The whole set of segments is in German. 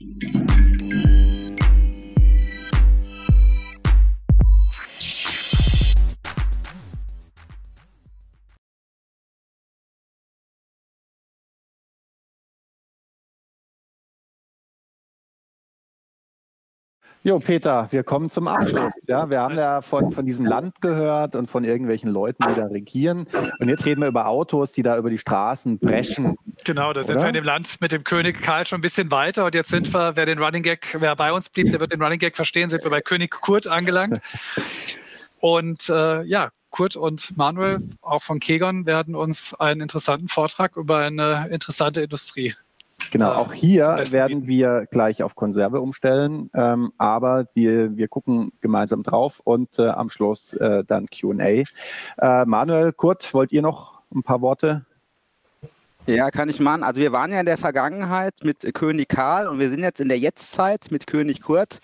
Thank you. Jo, Peter, wir kommen zum Abschluss. Ja, wir haben ja von, von diesem Land gehört und von irgendwelchen Leuten, die da regieren. Und jetzt reden wir über Autos, die da über die Straßen brechen. Genau, da sind oder? wir in dem Land mit dem König Karl schon ein bisschen weiter. Und jetzt sind wir, wer den Running Gag, wer bei uns blieb, der wird den Running Gag verstehen, sind wir bei König Kurt angelangt. Und äh, ja, Kurt und Manuel, auch von Kegon, werden uns einen interessanten Vortrag über eine interessante Industrie Genau, auch hier werden wir gleich auf Konserve umstellen, ähm, aber die, wir gucken gemeinsam drauf und äh, am Schluss äh, dann QA. Äh, Manuel, Kurt, wollt ihr noch ein paar Worte? Ja, kann ich machen. Also wir waren ja in der Vergangenheit mit König Karl und wir sind jetzt in der Jetztzeit mit König Kurt.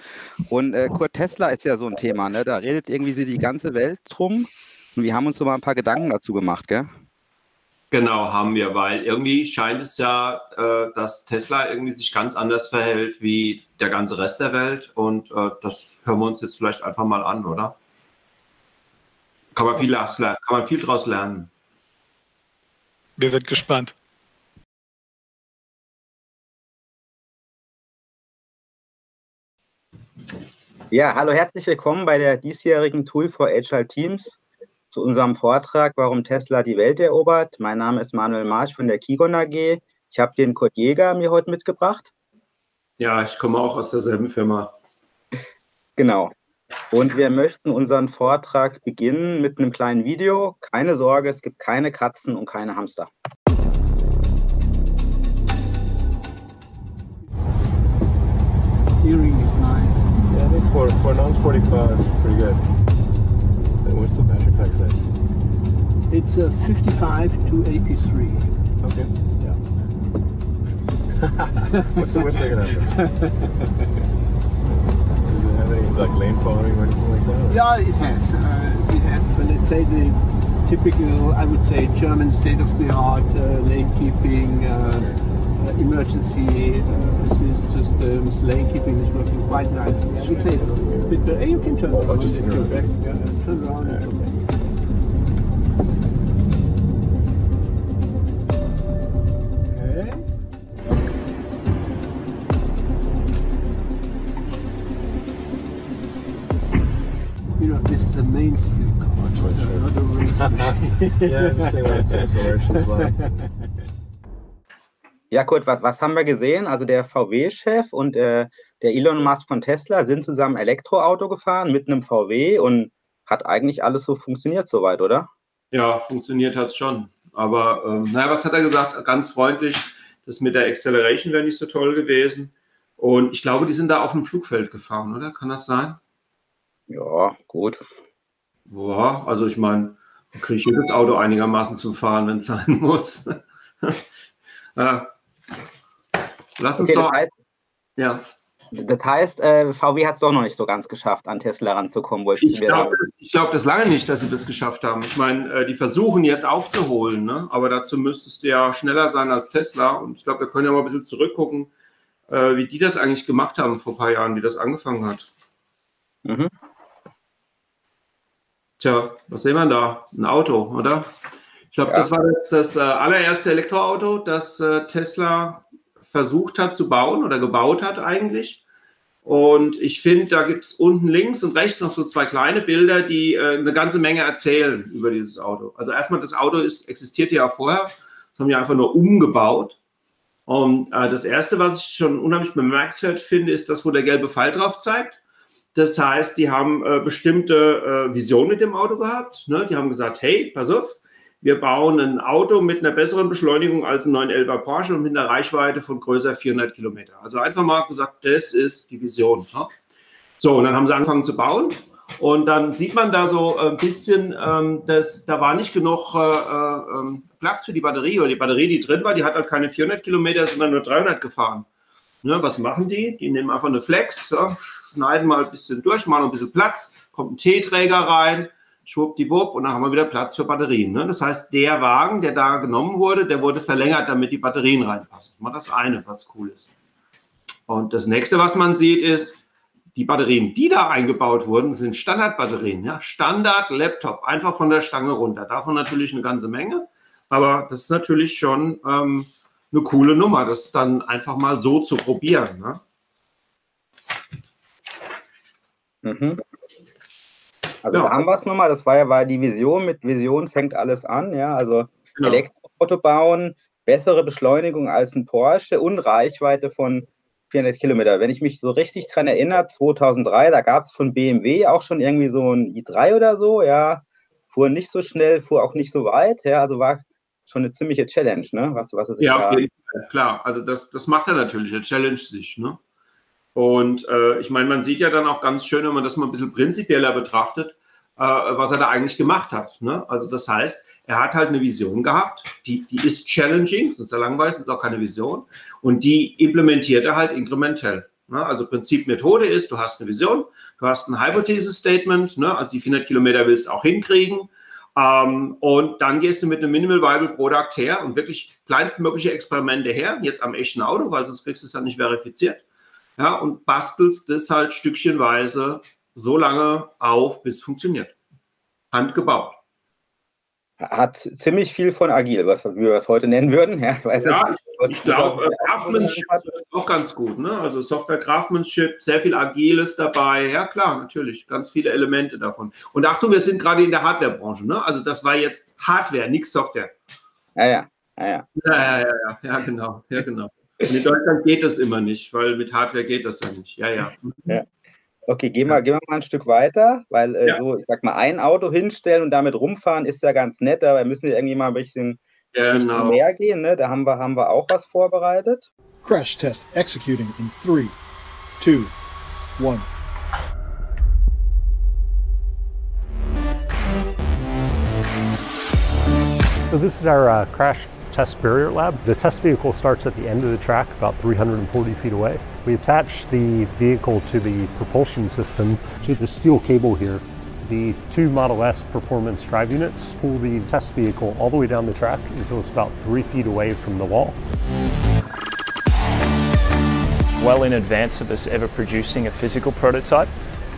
Und äh, Kurt Tesla ist ja so ein Thema, ne? Da redet irgendwie so die ganze Welt drum. Und wir haben uns so mal ein paar Gedanken dazu gemacht, gell? Genau, haben wir, weil irgendwie scheint es ja, äh, dass Tesla irgendwie sich ganz anders verhält wie der ganze Rest der Welt und äh, das hören wir uns jetzt vielleicht einfach mal an, oder? Kann man viel, kann man viel daraus lernen. Wir sind gespannt. Ja, hallo, herzlich willkommen bei der diesjährigen Tool for Agile Teams zu unserem Vortrag, warum Tesla die Welt erobert. Mein Name ist Manuel Marsch von der Kigon AG. Ich habe den Kurt Jäger mir heute mitgebracht. Ja, ich komme auch aus derselben Firma. Genau. Und wir möchten unseren Vortrag beginnen mit einem kleinen Video. Keine Sorge, es gibt keine Katzen und keine Hamster. Hearing is nice. Yeah, for, for non-sporty cars, pretty good. What's the battery pack say? It's uh, 55 to 83. Okay. Yeah. what's the worst thing happen? Does it have any like lane following or anything like that? Or? Yeah, it has. Uh, we have, uh, let's say, the typical, I would say, German state-of-the-art uh, lane keeping. Uh, emergency uh, assist systems, lane keeping is working quite nicely. I would say it's a bit better. You can turn around. just turn back. Yeah, turn around. Yeah. Okay. You know, this is a mainstream car, not a race. yeah, just seeing what its acceleration like. Ja, Kurt, was, was haben wir gesehen? Also der VW-Chef und äh, der Elon Musk von Tesla sind zusammen Elektroauto gefahren mit einem VW und hat eigentlich alles so funktioniert soweit, oder? Ja, funktioniert hat es schon. Aber ähm, naja, was hat er gesagt? Ganz freundlich, das mit der Acceleration wäre nicht so toll gewesen. Und ich glaube, die sind da auf dem Flugfeld gefahren, oder? Kann das sein? Ja, gut. Boah, also ich meine, man kriegt jedes Auto einigermaßen zum Fahren, wenn es sein muss. ja, Lass uns okay, doch. Das heißt, ja. Das heißt, äh, VW hat es doch noch nicht so ganz geschafft, an Tesla ranzukommen. Ich glaube das, glaub das lange nicht, dass sie das geschafft haben. Ich meine, äh, die versuchen jetzt aufzuholen, ne? aber dazu müsstest du ja schneller sein als Tesla. Und ich glaube, wir können ja mal ein bisschen zurückgucken, äh, wie die das eigentlich gemacht haben vor ein paar Jahren, wie das angefangen hat. Mhm. Tja, was sehen wir da? Ein Auto, oder? Ich glaube, ja. das war das, das allererste Elektroauto, das Tesla versucht hat zu bauen oder gebaut hat eigentlich. Und ich finde, da gibt es unten links und rechts noch so zwei kleine Bilder, die äh, eine ganze Menge erzählen über dieses Auto. Also erstmal, das Auto ist, existierte ja vorher, das haben wir einfach nur umgebaut. Und äh, das Erste, was ich schon unheimlich bemerkenswert finde, ist das, wo der gelbe Pfeil drauf zeigt. Das heißt, die haben äh, bestimmte äh, Visionen mit dem Auto gehabt. Ne? Die haben gesagt, hey, pass auf, wir bauen ein Auto mit einer besseren Beschleunigung als ein 911er Porsche und mit einer Reichweite von größer 400 Kilometer. Also einfach mal gesagt, das ist die Vision. Ne? So, und dann haben sie angefangen zu bauen. Und dann sieht man da so ein bisschen, ähm, dass da war nicht genug äh, äh, Platz für die Batterie. Oder die Batterie, die drin war, die hat halt keine 400 Kilometer, sondern nur 300 gefahren. Ne, was machen die? Die nehmen einfach eine Flex, ja, schneiden mal ein bisschen durch, machen ein bisschen Platz, kommt ein T-Träger rein, schwuppdiwupp und dann haben wir wieder Platz für Batterien. Ne? Das heißt, der Wagen, der da genommen wurde, der wurde verlängert, damit die Batterien reinpassen. Mal das eine, was cool ist. Und das nächste, was man sieht, ist, die Batterien, die da eingebaut wurden, sind Standardbatterien. Ja? Standard-Laptop, einfach von der Stange runter. Davon natürlich eine ganze Menge. Aber das ist natürlich schon ähm, eine coole Nummer, das dann einfach mal so zu probieren. Ne? Mhm. Also ja. da haben wir es nochmal, das war ja war die Vision, mit Vision fängt alles an, ja, also genau. Elektroauto bauen, bessere Beschleunigung als ein Porsche und Reichweite von 400 Kilometer. Wenn ich mich so richtig dran erinnere, 2003, da gab es von BMW auch schon irgendwie so ein i3 oder so, ja, fuhr nicht so schnell, fuhr auch nicht so weit, ja, also war schon eine ziemliche Challenge, ne, was, was es Ja, Fall, klar, also das, das macht er natürlich, er challenge sich, ne. Und äh, ich meine, man sieht ja dann auch ganz schön, wenn man das mal ein bisschen prinzipieller betrachtet, äh, was er da eigentlich gemacht hat. Ne? Also das heißt, er hat halt eine Vision gehabt, die, die ist challenging, sonst ist er langweilig, ist auch keine Vision. Und die implementiert er halt inkrementell. Ne? Also Prinzip Methode ist, du hast eine Vision, du hast ein Hypothesis-Statement, ne? also die 400 Kilometer willst du auch hinkriegen. Ähm, und dann gehst du mit einem Minimal Viable Product her und wirklich kleinstmögliche Experimente her, jetzt am echten Auto, weil sonst kriegst du es dann nicht verifiziert ja, und bastelst das halt stückchenweise so lange auf, bis es funktioniert. Handgebaut. Hat ziemlich viel von agil, was wir es heute nennen würden. Ja, ich, ja, ich glaube, äh, Craftsmanship ist auch ganz gut. Ne? Also Software Craftsmanship, sehr viel Agiles dabei. Ja, klar, natürlich. Ganz viele Elemente davon. Und Achtung, wir sind gerade in der Hardwarebranche. Ne? Also das war jetzt Hardware, nichts Software. Ja, ja. Ja, ja, ja, ja, ja, ja genau. Ja, genau. Und in Deutschland geht das immer nicht, weil mit Hardware geht das ja nicht. Ja, ja. ja. Okay, gehen wir, gehen wir mal ein Stück weiter, weil äh, ja. so, ich sag mal, ein Auto hinstellen und damit rumfahren ist ja ganz nett, aber wir müssen ja irgendwie mal ein bisschen, genau. mehr gehen. Ne? Da haben wir, haben wir auch was vorbereitet. Crash Test executing in 3, 2, 1. So this is our uh, crash test barrier lab. The test vehicle starts at the end of the track, about 340 feet away. We attach the vehicle to the propulsion system to the steel cable here. The two Model S performance drive units pull the test vehicle all the way down the track until it's about three feet away from the wall. Well in advance of us ever producing a physical prototype,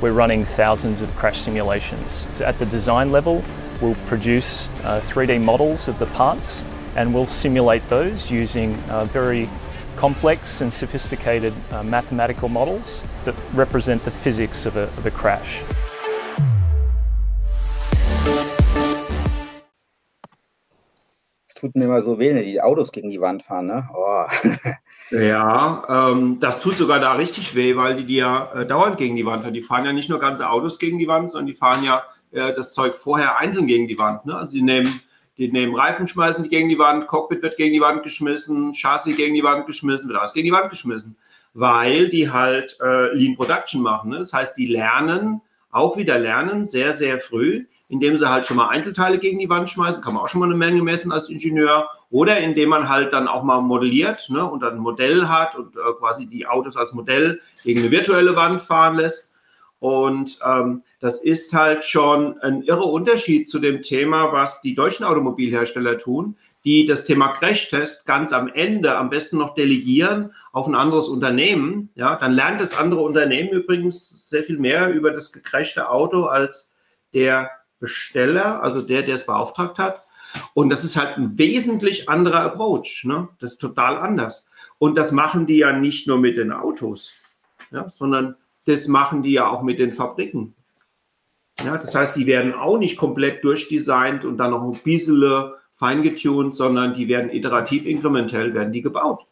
we're running thousands of crash simulations. So at the design level, we'll produce uh, 3D models of the parts and we'll simulate those using uh, very complex and sophisticated uh, mathematical models that represent the physics of a, of a crash. Es tut mir immer so weh, wenn die Autos gegen die Wand fahren, ne? Oh. Ja, ähm, das tut sogar da richtig weh, weil die die ja äh, dauernd gegen die Wand fahren. Die fahren ja nicht nur ganze Autos gegen die Wand, sondern die fahren ja äh, das Zeug vorher einzeln gegen die Wand. Ne? Also die nehmen die nehmen Reifen, schmeißen die gegen die Wand, Cockpit wird gegen die Wand geschmissen, Chassis gegen die Wand geschmissen, wird alles gegen die Wand geschmissen, weil die halt äh, Lean Production machen. Ne? Das heißt, die lernen, auch wieder lernen, sehr, sehr früh, indem sie halt schon mal Einzelteile gegen die Wand schmeißen, kann man auch schon mal eine Menge messen als Ingenieur, oder indem man halt dann auch mal modelliert ne, und dann ein Modell hat und äh, quasi die Autos als Modell gegen eine virtuelle Wand fahren lässt. Und ähm, das ist halt schon ein irrer Unterschied zu dem Thema, was die deutschen Automobilhersteller tun, die das Thema Crashtest ganz am Ende am besten noch delegieren auf ein anderes Unternehmen. Ja, dann lernt das andere Unternehmen übrigens sehr viel mehr über das gecrashte Auto als der Besteller, also der, der es beauftragt hat. Und das ist halt ein wesentlich anderer Approach. Ne? Das ist total anders. Und das machen die ja nicht nur mit den Autos, ja, sondern das machen die ja auch mit den Fabriken. Ja, das heißt, die werden auch nicht komplett durchdesignt und dann noch ein bisschen feingetuned, sondern die werden iterativ, inkrementell werden die gebaut.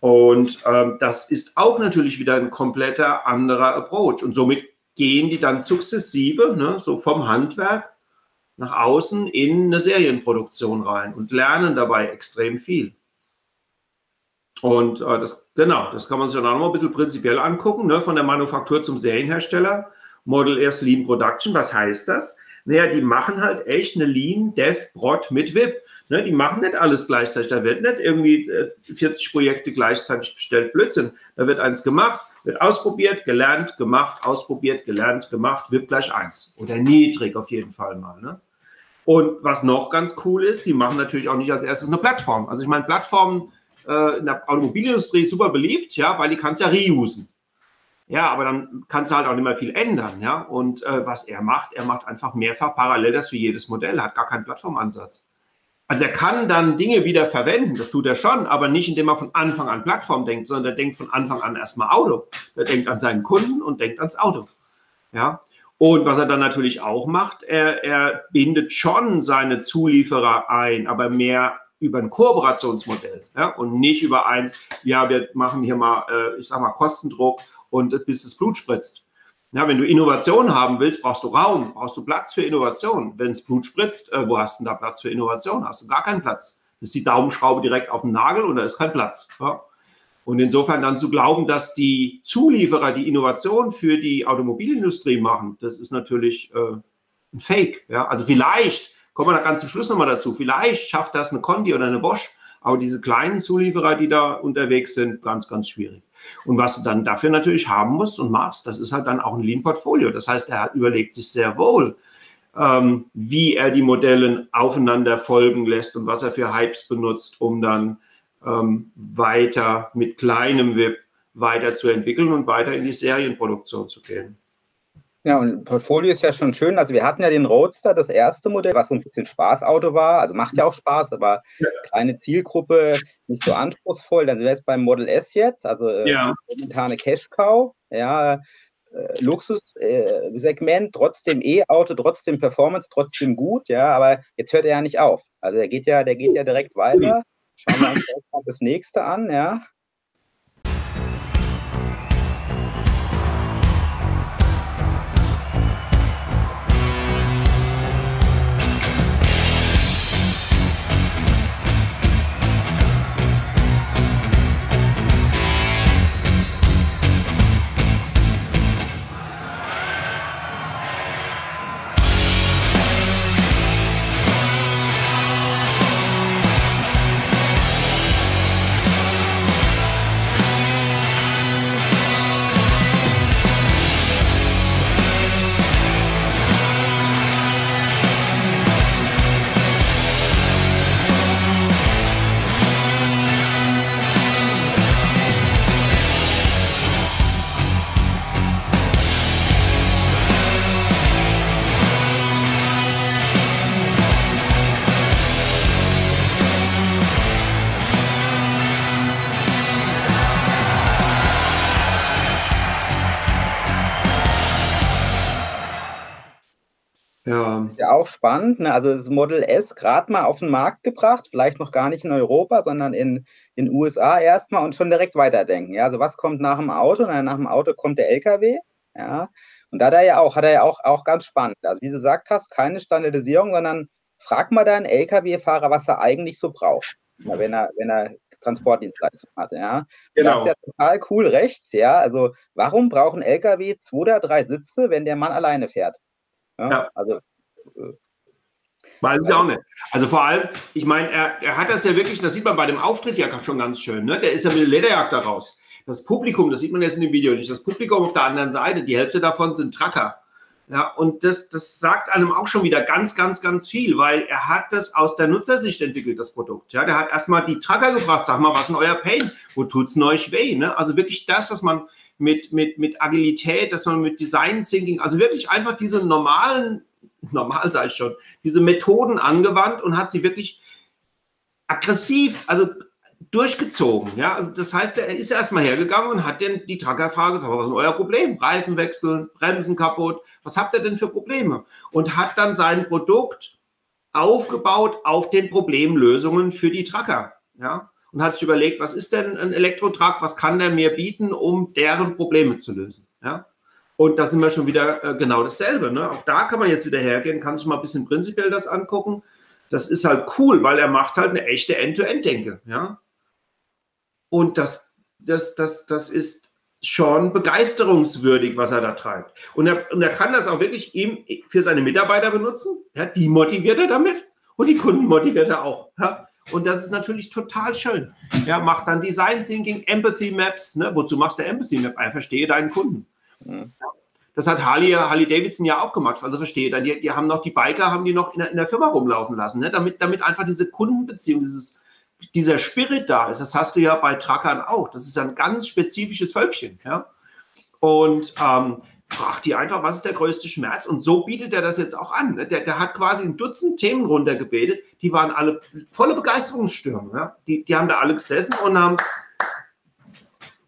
Und ähm, das ist auch natürlich wieder ein kompletter anderer Approach. Und somit gehen die dann sukzessive, ne, so vom Handwerk nach außen in eine Serienproduktion rein und lernen dabei extrem viel. Und äh, das, genau, das kann man sich dann auch noch mal ein bisschen prinzipiell angucken, ne, von der Manufaktur zum Serienhersteller. Model S Lean Production, was heißt das? Naja, die machen halt echt eine Lean Dev Prod mit VIP. Ne, die machen nicht alles gleichzeitig. Da wird nicht irgendwie äh, 40 Projekte gleichzeitig bestellt. Blödsinn. Da wird eins gemacht, wird ausprobiert, gelernt, gemacht, ausprobiert, gelernt, gemacht, VIP gleich eins. Oder niedrig auf jeden Fall mal. Ne? Und was noch ganz cool ist, die machen natürlich auch nicht als erstes eine Plattform. Also ich meine, Plattformen äh, in der Automobilindustrie super beliebt, ja, weil die kannst ja reusen. Ja, aber dann kannst du halt auch nicht mehr viel ändern, ja. Und äh, was er macht, er macht einfach mehrfach parallel das für jedes Modell, hat gar keinen Plattformansatz. Also er kann dann Dinge wieder verwenden, das tut er schon, aber nicht, indem er von Anfang an Plattform denkt, sondern er denkt von Anfang an erstmal Auto. Er denkt an seinen Kunden und denkt ans Auto. Ja. Und was er dann natürlich auch macht, er, er bindet schon seine Zulieferer ein, aber mehr über ein Kooperationsmodell ja, und nicht über eins, ja, wir machen hier mal, äh, ich sag mal, Kostendruck und bis das Blut spritzt. Ja, wenn du Innovation haben willst, brauchst du Raum, brauchst du Platz für Innovation. Wenn es Blut spritzt, äh, wo hast du da Platz für Innovation? Hast du gar keinen Platz. Das ist die Daumenschraube direkt auf dem Nagel und da ist kein Platz. Ja. Und insofern dann zu glauben, dass die Zulieferer die Innovation für die Automobilindustrie machen, das ist natürlich äh, ein Fake. Ja. Also vielleicht, kommen wir da ganz zum Schluss nochmal dazu, vielleicht schafft das eine Conti oder eine Bosch, aber diese kleinen Zulieferer, die da unterwegs sind, ganz, ganz schwierig. Und was du dann dafür natürlich haben musst und machst, das ist halt dann auch ein Lean-Portfolio. Das heißt, er überlegt sich sehr wohl, ähm, wie er die Modelle aufeinander folgen lässt und was er für Hypes benutzt, um dann ähm, weiter mit kleinem WIP weiterzuentwickeln und weiter in die Serienproduktion zu gehen. Ja, und Portfolio ist ja schon schön. Also wir hatten ja den Roadster, das erste Modell, was so ein bisschen Spaßauto war. Also macht ja auch Spaß, aber ja. kleine Zielgruppe, nicht so anspruchsvoll. Dann sind wir jetzt beim Model S jetzt, also äh, ja. momentane Cash-Cow. Ja, äh, Luxussegment, äh, trotzdem E-Auto, trotzdem Performance, trotzdem gut, ja, aber jetzt hört er ja nicht auf. Also der geht ja, der geht ja direkt weiter. Schauen wir uns das nächste an, ja. Auch spannend. Ne? Also das Model S gerade mal auf den Markt gebracht, vielleicht noch gar nicht in Europa, sondern in den USA erstmal und schon direkt weiterdenken. Ja? Also was kommt nach dem Auto? Na, nach dem Auto kommt der LKW. Ja? Und da hat er ja auch, hat er ja auch, auch ganz spannend. Also wie du gesagt hast, keine Standardisierung, sondern frag mal deinen LKW-Fahrer, was er eigentlich so braucht, wenn er, wenn er Transportdienstleistung hat. Ja? Genau. Das ist ja total cool rechts, ja. Also warum brauchen LKW zwei oder drei Sitze, wenn der Mann alleine fährt? Ja? ja. Also Weiß ich auch nicht. Also vor allem, ich meine, er, er hat das ja wirklich, das sieht man bei dem Auftritt ja schon ganz schön, ne? Der ist ja mit der Lederjagd da raus. Das Publikum, das sieht man jetzt in dem Video nicht, das Publikum auf der anderen Seite, die Hälfte davon sind Tracker. Ja, und das, das sagt einem auch schon wieder ganz, ganz, ganz viel, weil er hat das aus der Nutzersicht entwickelt, das Produkt. Ja, der hat erstmal die Tracker gebracht, sag mal, was ist denn euer Pain? Wo tut's denn euch weh? Ne? Also wirklich das, was man mit, mit, mit Agilität, dass man mit Design Thinking, also wirklich einfach diese normalen normal sei ich schon, diese Methoden angewandt und hat sie wirklich aggressiv, also durchgezogen. Ja, also das heißt, er ist erstmal hergegangen und hat den, die Truckerfrage gesagt, was ist euer Problem? Reifen wechseln, Bremsen kaputt, was habt ihr denn für Probleme? Und hat dann sein Produkt aufgebaut auf den Problemlösungen für die Trucker. Ja, und hat sich überlegt, was ist denn ein Elektrotruck, was kann der mir bieten, um deren Probleme zu lösen? Ja, und da sind wir schon wieder äh, genau dasselbe. Ne? Auch da kann man jetzt wieder hergehen, kann sich mal ein bisschen prinzipiell das angucken. Das ist halt cool, weil er macht halt eine echte End-to-End-Denke. Ja? Und das, das, das, das ist schon begeisterungswürdig, was er da treibt. Und er, und er kann das auch wirklich ihm für seine Mitarbeiter benutzen. Ja? Die motiviert er damit und die Kunden motiviert er auch. Ja? Und das ist natürlich total schön. Ja, macht dann Design Thinking, Empathy Maps. Ne? Wozu machst du Empathy Map? Ich verstehe deinen Kunden. Das hat Harley, Harley Davidson ja auch gemacht. Also verstehe, dann die, die haben noch die Biker, haben die noch in der, in der Firma rumlaufen lassen, ne? damit, damit einfach diese Kundenbeziehung, dieses dieser Spirit da ist. Das hast du ja bei Trackern auch. Das ist ein ganz spezifisches Völkchen. Ja? Und ähm, frag die einfach, was ist der größte Schmerz? Und so bietet er das jetzt auch an. Ne? Der, der hat quasi ein Dutzend Themen runtergebetet, die waren alle volle Begeisterungsstürme. Ja? Die, die haben da alle gesessen und haben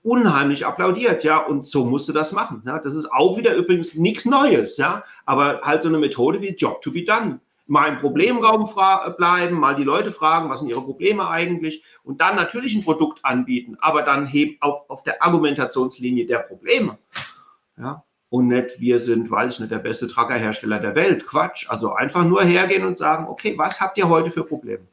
unheimlich applaudiert, ja, und so musst du das machen. Ja? Das ist auch wieder übrigens nichts Neues, ja, aber halt so eine Methode wie Job to be done. Mal im Problemraum bleiben, mal die Leute fragen, was sind ihre Probleme eigentlich und dann natürlich ein Produkt anbieten, aber dann hebt auf, auf der Argumentationslinie der Probleme. Ja, und nicht, wir sind, weiß ich nicht, der beste Truckerhersteller der Welt. Quatsch. Also einfach nur hergehen und sagen, okay, was habt ihr heute für Probleme?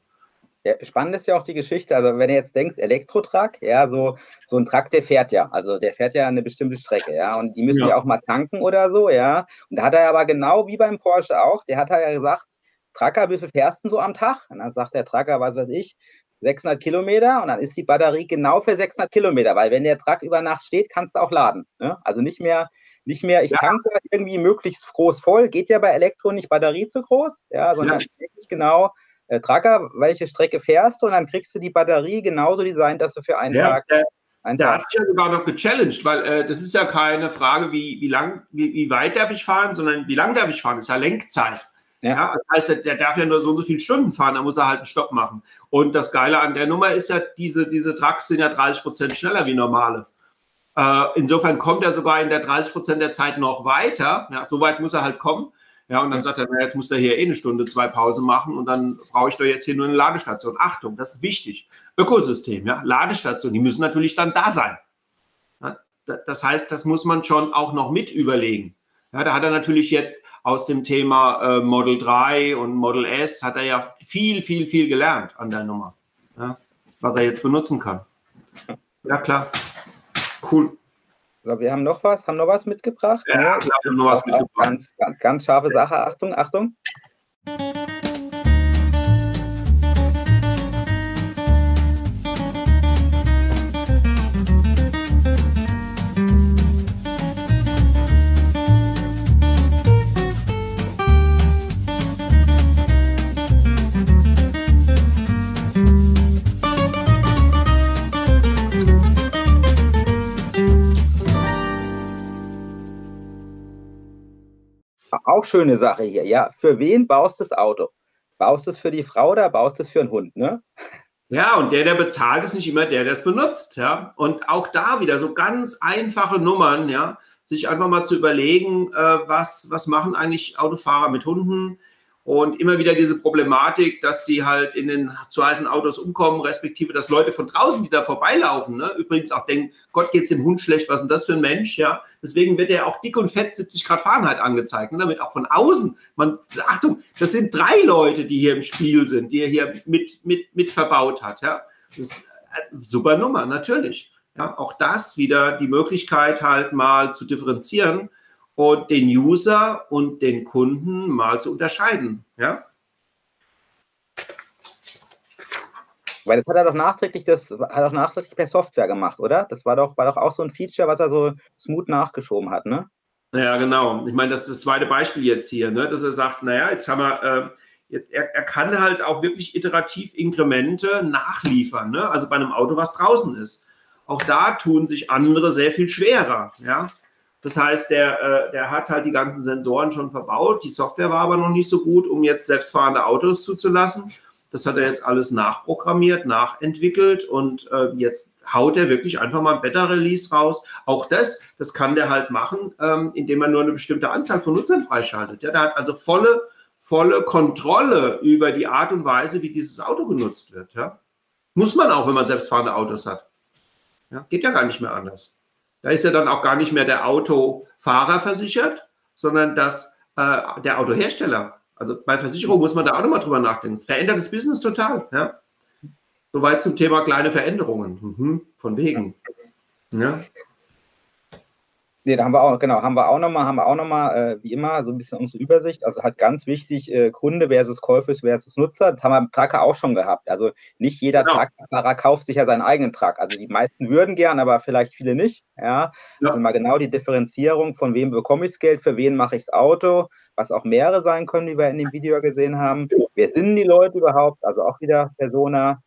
Ja, spannend ist ja auch die Geschichte. Also, wenn du jetzt denkst, Elektrotruck, ja, so, so ein Truck, der fährt ja. Also, der fährt ja eine bestimmte Strecke, ja. Und die müssen ja, ja auch mal tanken oder so, ja. Und da hat er aber genau wie beim Porsche auch, der hat ja gesagt, Trucker, wie viel fährst du so am Tag? Und dann sagt der Trucker, was weiß ich, 600 Kilometer und dann ist die Batterie genau für 600 Kilometer, weil wenn der Truck über Nacht steht, kannst du auch laden. Ne? Also nicht mehr nicht mehr, ich ja. tanke irgendwie möglichst groß voll, geht ja bei Elektro nicht Batterie zu groß, ja, sondern ja. wirklich genau äh, Tracker, welche Strecke fährst du und dann kriegst du die Batterie genauso designt, dass du für einen ja, Tag. Der, einen der Tag. hat sich ja sogar noch gechallenged, weil äh, das ist ja keine Frage, wie, wie lang, wie, wie weit darf ich fahren, sondern wie lang darf ich fahren, das ist ja Lenkzeit. Ja. ja. das heißt, der, der, darf ja nur so und so viele Stunden fahren, da muss er halt einen Stopp machen. Und das Geile an der Nummer ist ja, diese, diese Trucks sind ja 30 Prozent schneller wie normale. Äh, insofern kommt er sogar in der 30 Prozent der Zeit noch weiter. Ja, so weit muss er halt kommen. Ja, und dann sagt er, na, jetzt muss er hier eh eine Stunde, zwei Pause machen und dann brauche ich doch jetzt hier nur eine Ladestation. Achtung, das ist wichtig. Ökosystem, ja, Ladestationen, die müssen natürlich dann da sein. Ja, das heißt, das muss man schon auch noch mit überlegen. Ja, da hat er natürlich jetzt aus dem Thema äh, Model 3 und Model S, hat er ja viel, viel, viel gelernt an der Nummer, ja, was er jetzt benutzen kann. Ja, klar. Cool. So, wir haben noch was, haben noch was mitgebracht. Ja, klar, wir haben noch was mitgebracht. Ganz, ganz, ganz scharfe Sache. Achtung, Achtung. Auch schöne Sache hier. Ja, für wen baust du das Auto? Baust du es für die Frau oder baust du es für einen Hund, ne? Ja, und der, der bezahlt, ist nicht immer der, der es benutzt, ja. Und auch da wieder so ganz einfache Nummern, ja, sich einfach mal zu überlegen, äh, was, was machen eigentlich Autofahrer mit Hunden? Und immer wieder diese Problematik, dass die halt in den zu heißen Autos umkommen, respektive dass Leute von draußen, die da vorbeilaufen, ne, übrigens auch denken, Gott, geht's dem Hund schlecht, was ist denn das für ein Mensch, ja. Deswegen wird er auch dick und fett 70 Grad Fahrenheit angezeigt, ne, damit auch von außen, man, Achtung, das sind drei Leute, die hier im Spiel sind, die er hier mit, mit, mit verbaut hat, ja. Das ist eine super Nummer, natürlich. Ja, auch das wieder die Möglichkeit halt mal zu differenzieren und den User und den Kunden mal zu unterscheiden. Ja? Weil das hat er doch nachträglich, das hat er doch nachträglich per Software gemacht, oder? Das war doch, war doch auch so ein Feature, was er so smooth nachgeschoben hat, ne? Ja, genau. Ich meine, das ist das zweite Beispiel jetzt hier, ne? dass er sagt, naja, jetzt haben wir, äh, er, er, kann halt auch wirklich iterativ Inkremente nachliefern, ne? also bei einem Auto, was draußen ist. Auch da tun sich andere sehr viel schwerer, ja. Das heißt, der, äh, der hat halt die ganzen Sensoren schon verbaut. Die Software war aber noch nicht so gut, um jetzt selbstfahrende Autos zuzulassen. Das hat er jetzt alles nachprogrammiert, nachentwickelt und äh, jetzt haut er wirklich einfach mal ein Beta-Release raus. Auch das, das kann der halt machen, ähm, indem er nur eine bestimmte Anzahl von Nutzern freischaltet. Ja, der hat also volle, volle Kontrolle über die Art und Weise, wie dieses Auto genutzt wird. Ja. Muss man auch, wenn man selbstfahrende Autos hat. Ja, geht ja gar nicht mehr anders. Da ist ja dann auch gar nicht mehr der Autofahrer versichert, sondern das, äh, der Autohersteller. Also bei Versicherung muss man da auch nochmal drüber nachdenken. Es verändert das Business total. Ja? Soweit zum Thema kleine Veränderungen. Mhm, von wegen. Ja. Nee, da haben wir auch, genau, haben wir auch nochmal, haben wir auch nochmal, äh, wie immer, so ein bisschen unsere Übersicht. Also halt ganz wichtig, äh, Kunde versus Käufer versus Nutzer. Das haben wir im Tracker auch schon gehabt. Also nicht jeder genau. Truckfahrer kauft sich ja seinen eigenen Truck. Also die meisten würden gern, aber vielleicht viele nicht. Ja. ja. Also mal genau die Differenzierung, von wem bekomme ich das Geld, für wen mache ich das Auto, was auch mehrere sein können, wie wir in dem Video gesehen haben. Wer sind die Leute überhaupt? Also auch wieder Persona.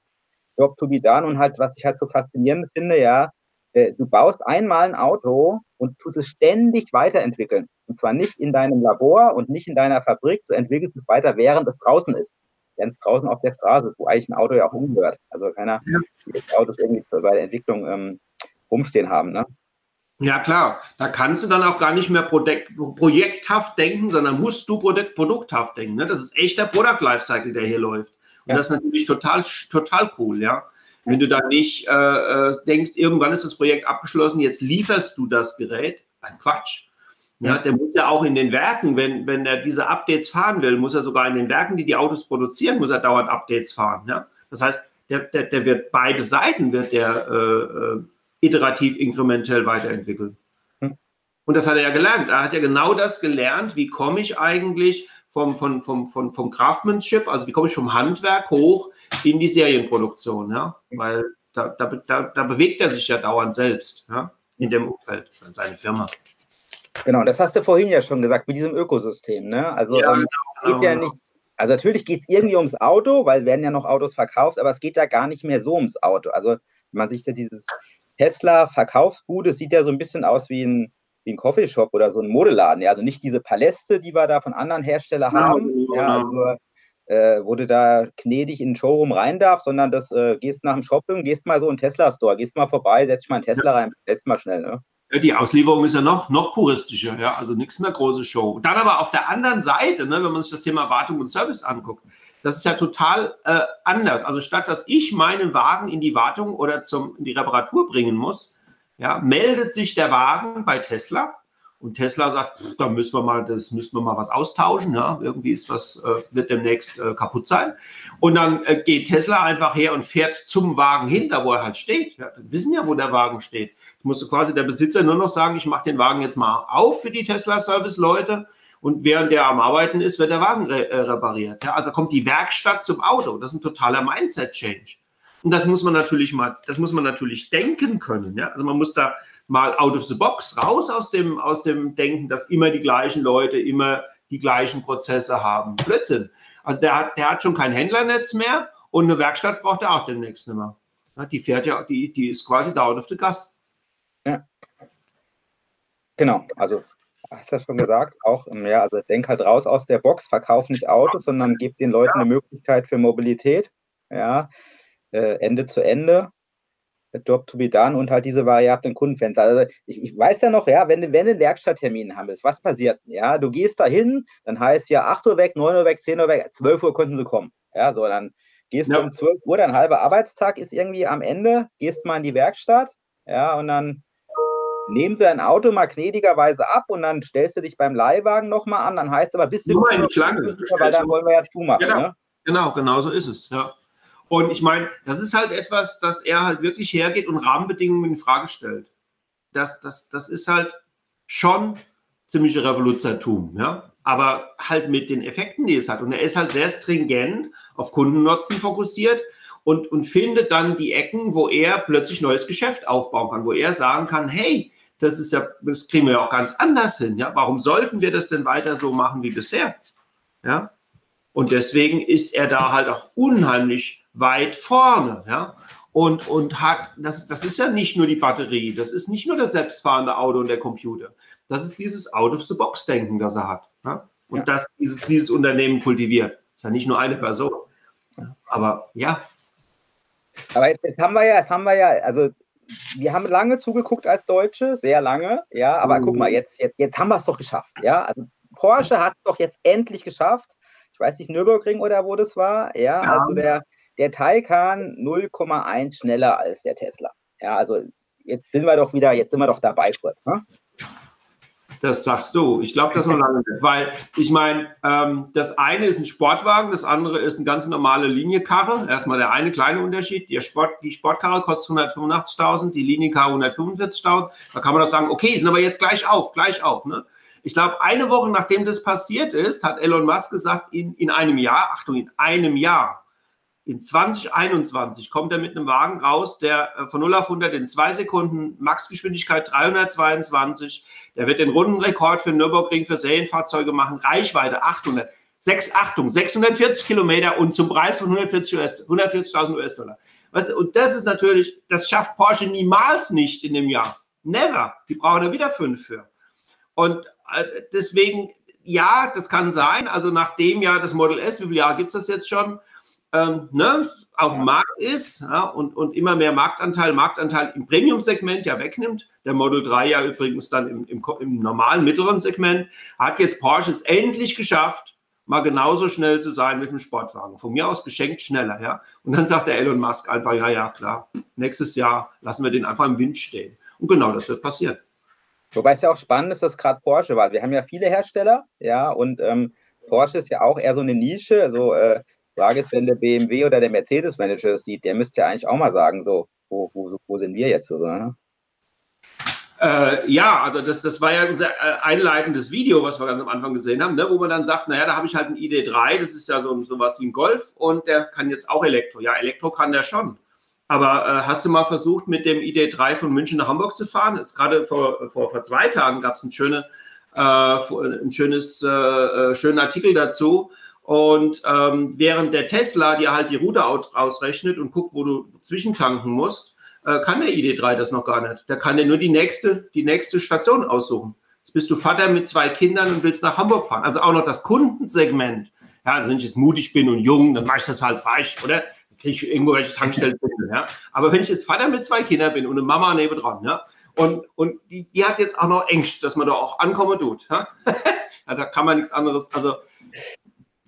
Job to be done und halt, was ich halt so faszinierend finde, ja, äh, du baust einmal ein Auto und tust es ständig weiterentwickeln. Und zwar nicht in deinem Labor und nicht in deiner Fabrik, du entwickelst es weiter, während es draußen ist. Während es draußen auf der Straße ist, wo eigentlich ein Auto ja auch umgehört. Also keiner, die Autos irgendwie bei der Entwicklung ähm, rumstehen haben. Ne? Ja, klar. Da kannst du dann auch gar nicht mehr Projekt, projekthaft denken, sondern musst du Produkt, produkthaft denken. Ne? Das ist echt der Product Lifecycle, der hier läuft. Und ja. das ist natürlich total, total cool, ja. Wenn du dann nicht äh, äh, denkst, irgendwann ist das Projekt abgeschlossen, jetzt lieferst du das Gerät, ein Quatsch. Ja, der muss ja auch in den Werken, wenn, wenn er diese Updates fahren will, muss er sogar in den Werken, die die Autos produzieren, muss er dauernd Updates fahren. Ja? Das heißt, der, der, der wird beide Seiten wird der äh, äh iterativ inkrementell weiterentwickeln. Hm. Und das hat er ja gelernt. Er hat ja genau das gelernt, wie komme ich eigentlich vom, vom, vom, vom, vom Craftsmanship, also wie komme ich vom Handwerk hoch in die Serienproduktion, ja, weil da, da, da, da bewegt er sich ja dauernd selbst, ja, in dem Umfeld, seine Firma. Genau, das hast du vorhin ja schon gesagt, mit diesem Ökosystem, ne? Also ja, ähm, genau, geht ja genau. nicht, also natürlich geht es irgendwie ums Auto, weil werden ja noch Autos verkauft, aber es geht da gar nicht mehr so ums Auto. Also wenn man sich da dieses Tesla-Verkaufsbude sieht ja so ein bisschen aus wie ein, wie ein Coffeeshop oder so ein Modeladen. Ja? Also nicht diese Paläste, die wir da von anderen Herstellern genau, haben, genau. ja, also, äh, wo du da gnädig in den Showroom rein darfst, sondern das äh, gehst nach dem Shopping, gehst mal so in den Tesla-Store, gehst mal vorbei, setzt mal einen Tesla rein, setzt mal schnell. Ne? Ja, die Auslieferung ist ja noch, noch puristischer, ja, also nichts mehr große Show. Dann aber auf der anderen Seite, ne, wenn man sich das Thema Wartung und Service anguckt, das ist ja total äh, anders. Also statt dass ich meinen Wagen in die Wartung oder zum, in die Reparatur bringen muss, ja, meldet sich der Wagen bei Tesla und Tesla sagt, da müssen wir mal, das müssen wir mal was austauschen. Ja? Irgendwie ist was, äh, wird demnächst äh, kaputt sein. Und dann äh, geht Tesla einfach her und fährt zum Wagen hin, da wo er halt steht. Ja, wir wissen ja, wo der Wagen steht. Da musste quasi der Besitzer nur noch sagen, ich mache den Wagen jetzt mal auf für die Tesla-Service-Leute und während der am Arbeiten ist, wird der Wagen re äh, repariert. Ja, also kommt die Werkstatt zum Auto. Das ist ein totaler Mindset-Change. Und das muss man natürlich mal, das muss man natürlich denken können. Ja? Also man muss da mal out of the box raus aus dem, aus dem Denken, dass immer die gleichen Leute immer die gleichen Prozesse haben. Blödsinn. Also der hat, der hat schon kein Händlernetz mehr und eine Werkstatt braucht er auch demnächst nicht mehr. Ja, die fährt ja, die, die ist quasi da out of the gas. Ja. Genau, also hast du ja schon gesagt, auch, ja, also denk halt raus aus der Box, verkauf nicht Autos, sondern gib den Leuten eine Möglichkeit für Mobilität, ja, äh, Ende zu Ende, Job to be done und halt diese variablen Kundenfenster. Also ich, ich weiß ja noch, ja, wenn, wenn du einen Werkstatttermin haben willst, was passiert? Ja, du gehst da hin, dann heißt ja 8 Uhr weg, 9 Uhr weg, 10 Uhr weg, 12 Uhr könnten sie kommen. Ja, so, dann gehst ja. du um 12 Uhr, dein halber Arbeitstag ist irgendwie am Ende, gehst mal in die Werkstatt, ja, und dann nehmen sie ein Auto mal gnädigerweise ab und dann stellst du dich beim Leihwagen nochmal an, dann heißt es aber bis 17 Uhr, weil dann wollen wir ja zumachen. Genau, ne? genau, genau so ist es, ja. Und ich meine, das ist halt etwas, dass er halt wirklich hergeht und Rahmenbedingungen in Frage stellt. Das, das, das ist halt schon ziemliche Revolutionärtum, ja. Aber halt mit den Effekten, die es hat. Und er ist halt sehr stringent auf Kundennutzen fokussiert und, und findet dann die Ecken, wo er plötzlich neues Geschäft aufbauen kann, wo er sagen kann, hey, das ist ja, das kriegen wir ja auch ganz anders hin. Ja, warum sollten wir das denn weiter so machen wie bisher? Ja, und deswegen ist er da halt auch unheimlich weit vorne. Ja, und, und hat, das, das ist ja nicht nur die Batterie, das ist nicht nur das selbstfahrende Auto und der Computer. Das ist dieses Out-of-the-Box-Denken, das er hat. Ja? Und ja. das dieses, dieses Unternehmen kultiviert. Das ist ja nicht nur eine Person. Aber ja. Aber jetzt haben wir ja, jetzt haben wir ja, also wir haben lange zugeguckt als Deutsche, sehr lange, ja, aber mhm. guck mal, jetzt, jetzt, jetzt haben wir es doch geschafft, ja. Also Porsche hat es doch jetzt endlich geschafft. Ich weiß nicht, Nürburgring oder wo das war, ja, ja. also der, der Taycan 0,1 schneller als der Tesla. Ja, also jetzt sind wir doch wieder, jetzt sind wir doch dabei, Kurt. Ne? Das sagst du. Ich glaube das noch lange nicht. Weil ich meine, ähm, das eine ist ein Sportwagen, das andere ist eine ganz normale Liniekarre. Erstmal der eine kleine Unterschied. Die, Sport, die Sportkarre kostet 185.000, die Linienkarre 145.000. Da kann man doch sagen, okay, sind aber jetzt gleich auf, gleich auf. Ne? Ich glaube, eine Woche nachdem das passiert ist, hat Elon Musk gesagt, in, in einem Jahr, Achtung, in einem Jahr in 2021 kommt er mit einem Wagen raus, der äh, von 0 auf 100 in zwei Sekunden, Maxgeschwindigkeit 322. Der wird den Rundenrekord für Nürburgring für Serienfahrzeuge machen, Reichweite 800. Sechs, Achtung, 640 Kilometer und zum Preis von 140.000 US, 140 US-Dollar. Und das ist natürlich, das schafft Porsche niemals nicht in dem Jahr. Never. Die brauchen da wieder fünf für. Und äh, deswegen, ja, das kann sein. Also nach dem Jahr das Model S, wie viele Jahre gibt es das jetzt schon? Ähm, ne, auf dem Markt ist ja, und, und immer mehr Marktanteil, Marktanteil im Premium-Segment ja wegnimmt. Der Model 3 ja übrigens dann im, im, im normalen mittleren Segment, hat jetzt Porsche es endlich geschafft, mal genauso schnell zu sein mit dem Sportwagen. Von mir aus geschenkt schneller, ja. Und dann sagt der Elon Musk einfach, ja, ja, klar, nächstes Jahr lassen wir den einfach im Wind stehen. Und genau das wird passieren. Wobei es ja auch spannend ist, dass gerade Porsche war. Wir haben ja viele Hersteller, ja, und ähm, Porsche ist ja auch eher so eine Nische. Also äh, Frage ist, wenn der BMW oder der Mercedes-Manager das sieht, der müsste ja eigentlich auch mal sagen, so, wo, wo, wo sind wir jetzt, oder? Ne? Äh, ja, also das, das war ja unser äh, einleitendes Video, was wir ganz am Anfang gesehen haben, ne, wo man dann sagt, naja, da habe ich halt ein ID3, das ist ja so, so wie ein Golf und der kann jetzt auch Elektro. Ja, Elektro kann der schon. Aber äh, hast du mal versucht, mit dem ID3 von München nach Hamburg zu fahren? Gerade vor, vor, vor zwei Tagen gab es ein, schöne, äh, ein schönes, äh, äh, schönen Artikel dazu. Und ähm, während der Tesla dir halt die Route ausrechnet und guckt, wo du zwischentanken musst, äh, kann der ID3 das noch gar nicht. Der kann dir nur die nächste, die nächste Station aussuchen. Jetzt bist du Vater mit zwei Kindern und willst nach Hamburg fahren. Also auch noch das Kundensegment. Ja, also wenn ich jetzt mutig bin und jung, dann mache ich das halt falsch, oder? kriege ich irgendwo welche Tankstellen. ja. Aber wenn ich jetzt Vater mit zwei Kindern bin und eine Mama nebendran, ja, und, und die, die hat jetzt auch noch Ängste, dass man da auch ankommen tut. Ja da kann man nichts anderes. Also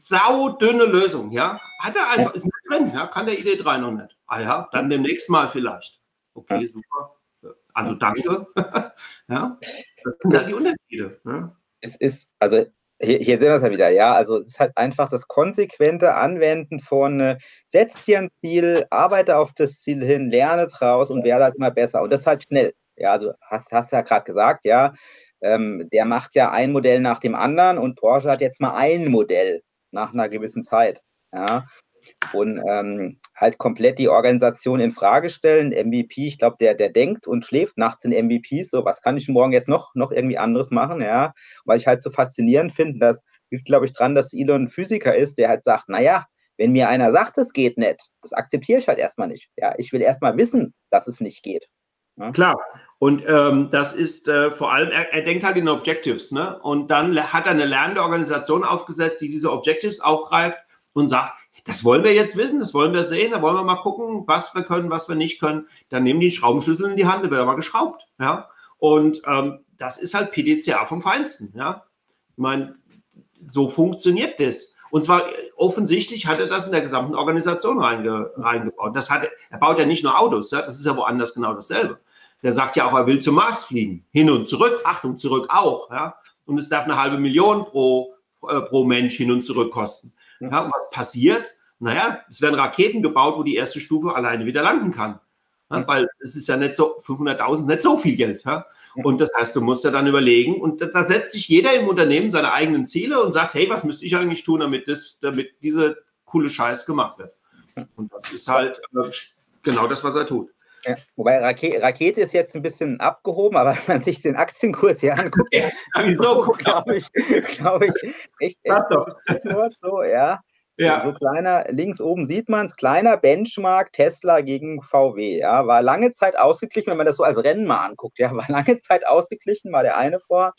saudünne Lösung, ja. Hat er einfach, ist nicht drin, ja, kann der ID3 noch nicht. Ah ja, dann demnächst mal vielleicht. Okay, super. Also danke. ja, das sind ja die Unterschiede. Ja? Es ist, also hier, hier sehen wir es ja wieder, ja. Also es ist halt einfach das konsequente Anwenden von äh, setz dir ein Ziel, arbeite auf das Ziel hin, lerne draus und werde halt immer besser. Und das halt schnell. Ja, also hast, hast ja gerade gesagt, ja, ähm, der macht ja ein Modell nach dem anderen und Porsche hat jetzt mal ein Modell nach einer gewissen Zeit. Ja und ähm, halt komplett die Organisation in Frage stellen. MVP, ich glaube, der, der denkt und schläft nachts in MVPs. So, was kann ich morgen jetzt noch, noch irgendwie anderes machen? Ja, weil ich halt so faszinierend finde, das liegt, glaube ich, dran, dass Elon ein Physiker ist, der halt sagt, naja, wenn mir einer sagt, es geht nicht, das akzeptiere ich halt erstmal nicht. Ja, ich will erstmal wissen, dass es nicht geht. Ja? Klar. Und ähm, das ist äh, vor allem, er, er, denkt halt in Objectives, ne? Und dann hat er eine lernende Organisation aufgesetzt, die diese Objectives aufgreift und sagt, das wollen wir jetzt wissen, das wollen wir sehen, da wollen wir mal gucken, was wir können, was wir nicht können. Dann nehmen die Schraubenschlüssel in die Hand, da wird aber geschraubt. Ja? Und ähm, das ist halt PDCA vom Feinsten. Ja? Ich meine, so funktioniert das. Und zwar offensichtlich hat er das in der gesamten Organisation reinge, reingebaut. Das hat, er baut ja nicht nur Autos, ja? das ist ja woanders genau dasselbe. Der sagt ja auch, er will zum Mars fliegen, hin und zurück, Achtung, zurück auch. Ja? Und es darf eine halbe Million pro, äh, pro Mensch hin und zurück kosten. Ja, und was passiert? Naja, es werden Raketen gebaut, wo die erste Stufe alleine wieder landen kann. Ja, weil es ist ja nicht so, 500.000 nicht so viel Geld. Ja? Und das heißt, du musst ja dann überlegen, und da, da, setzt sich jeder im Unternehmen seine eigenen Ziele und sagt, hey, was müsste ich eigentlich tun, damit, das, damit diese coole Scheiß gemacht wird? Und das ist halt äh, genau das, was er tut. Ja, wobei Rakete, Rakete ist jetzt ein bisschen abgehoben, aber wenn man sich den Aktienkurs hier anguckt, ja, wieso, glaube ich, glaube ich, echt, echt so, ja. Ja. So kleiner, links oben sieht man es, kleiner Benchmark Tesla gegen VW, ja, war lange Zeit ausgeglichen, wenn man das so als Rennen mal anguckt, ja, war lange Zeit ausgeglichen, mal der eine vor,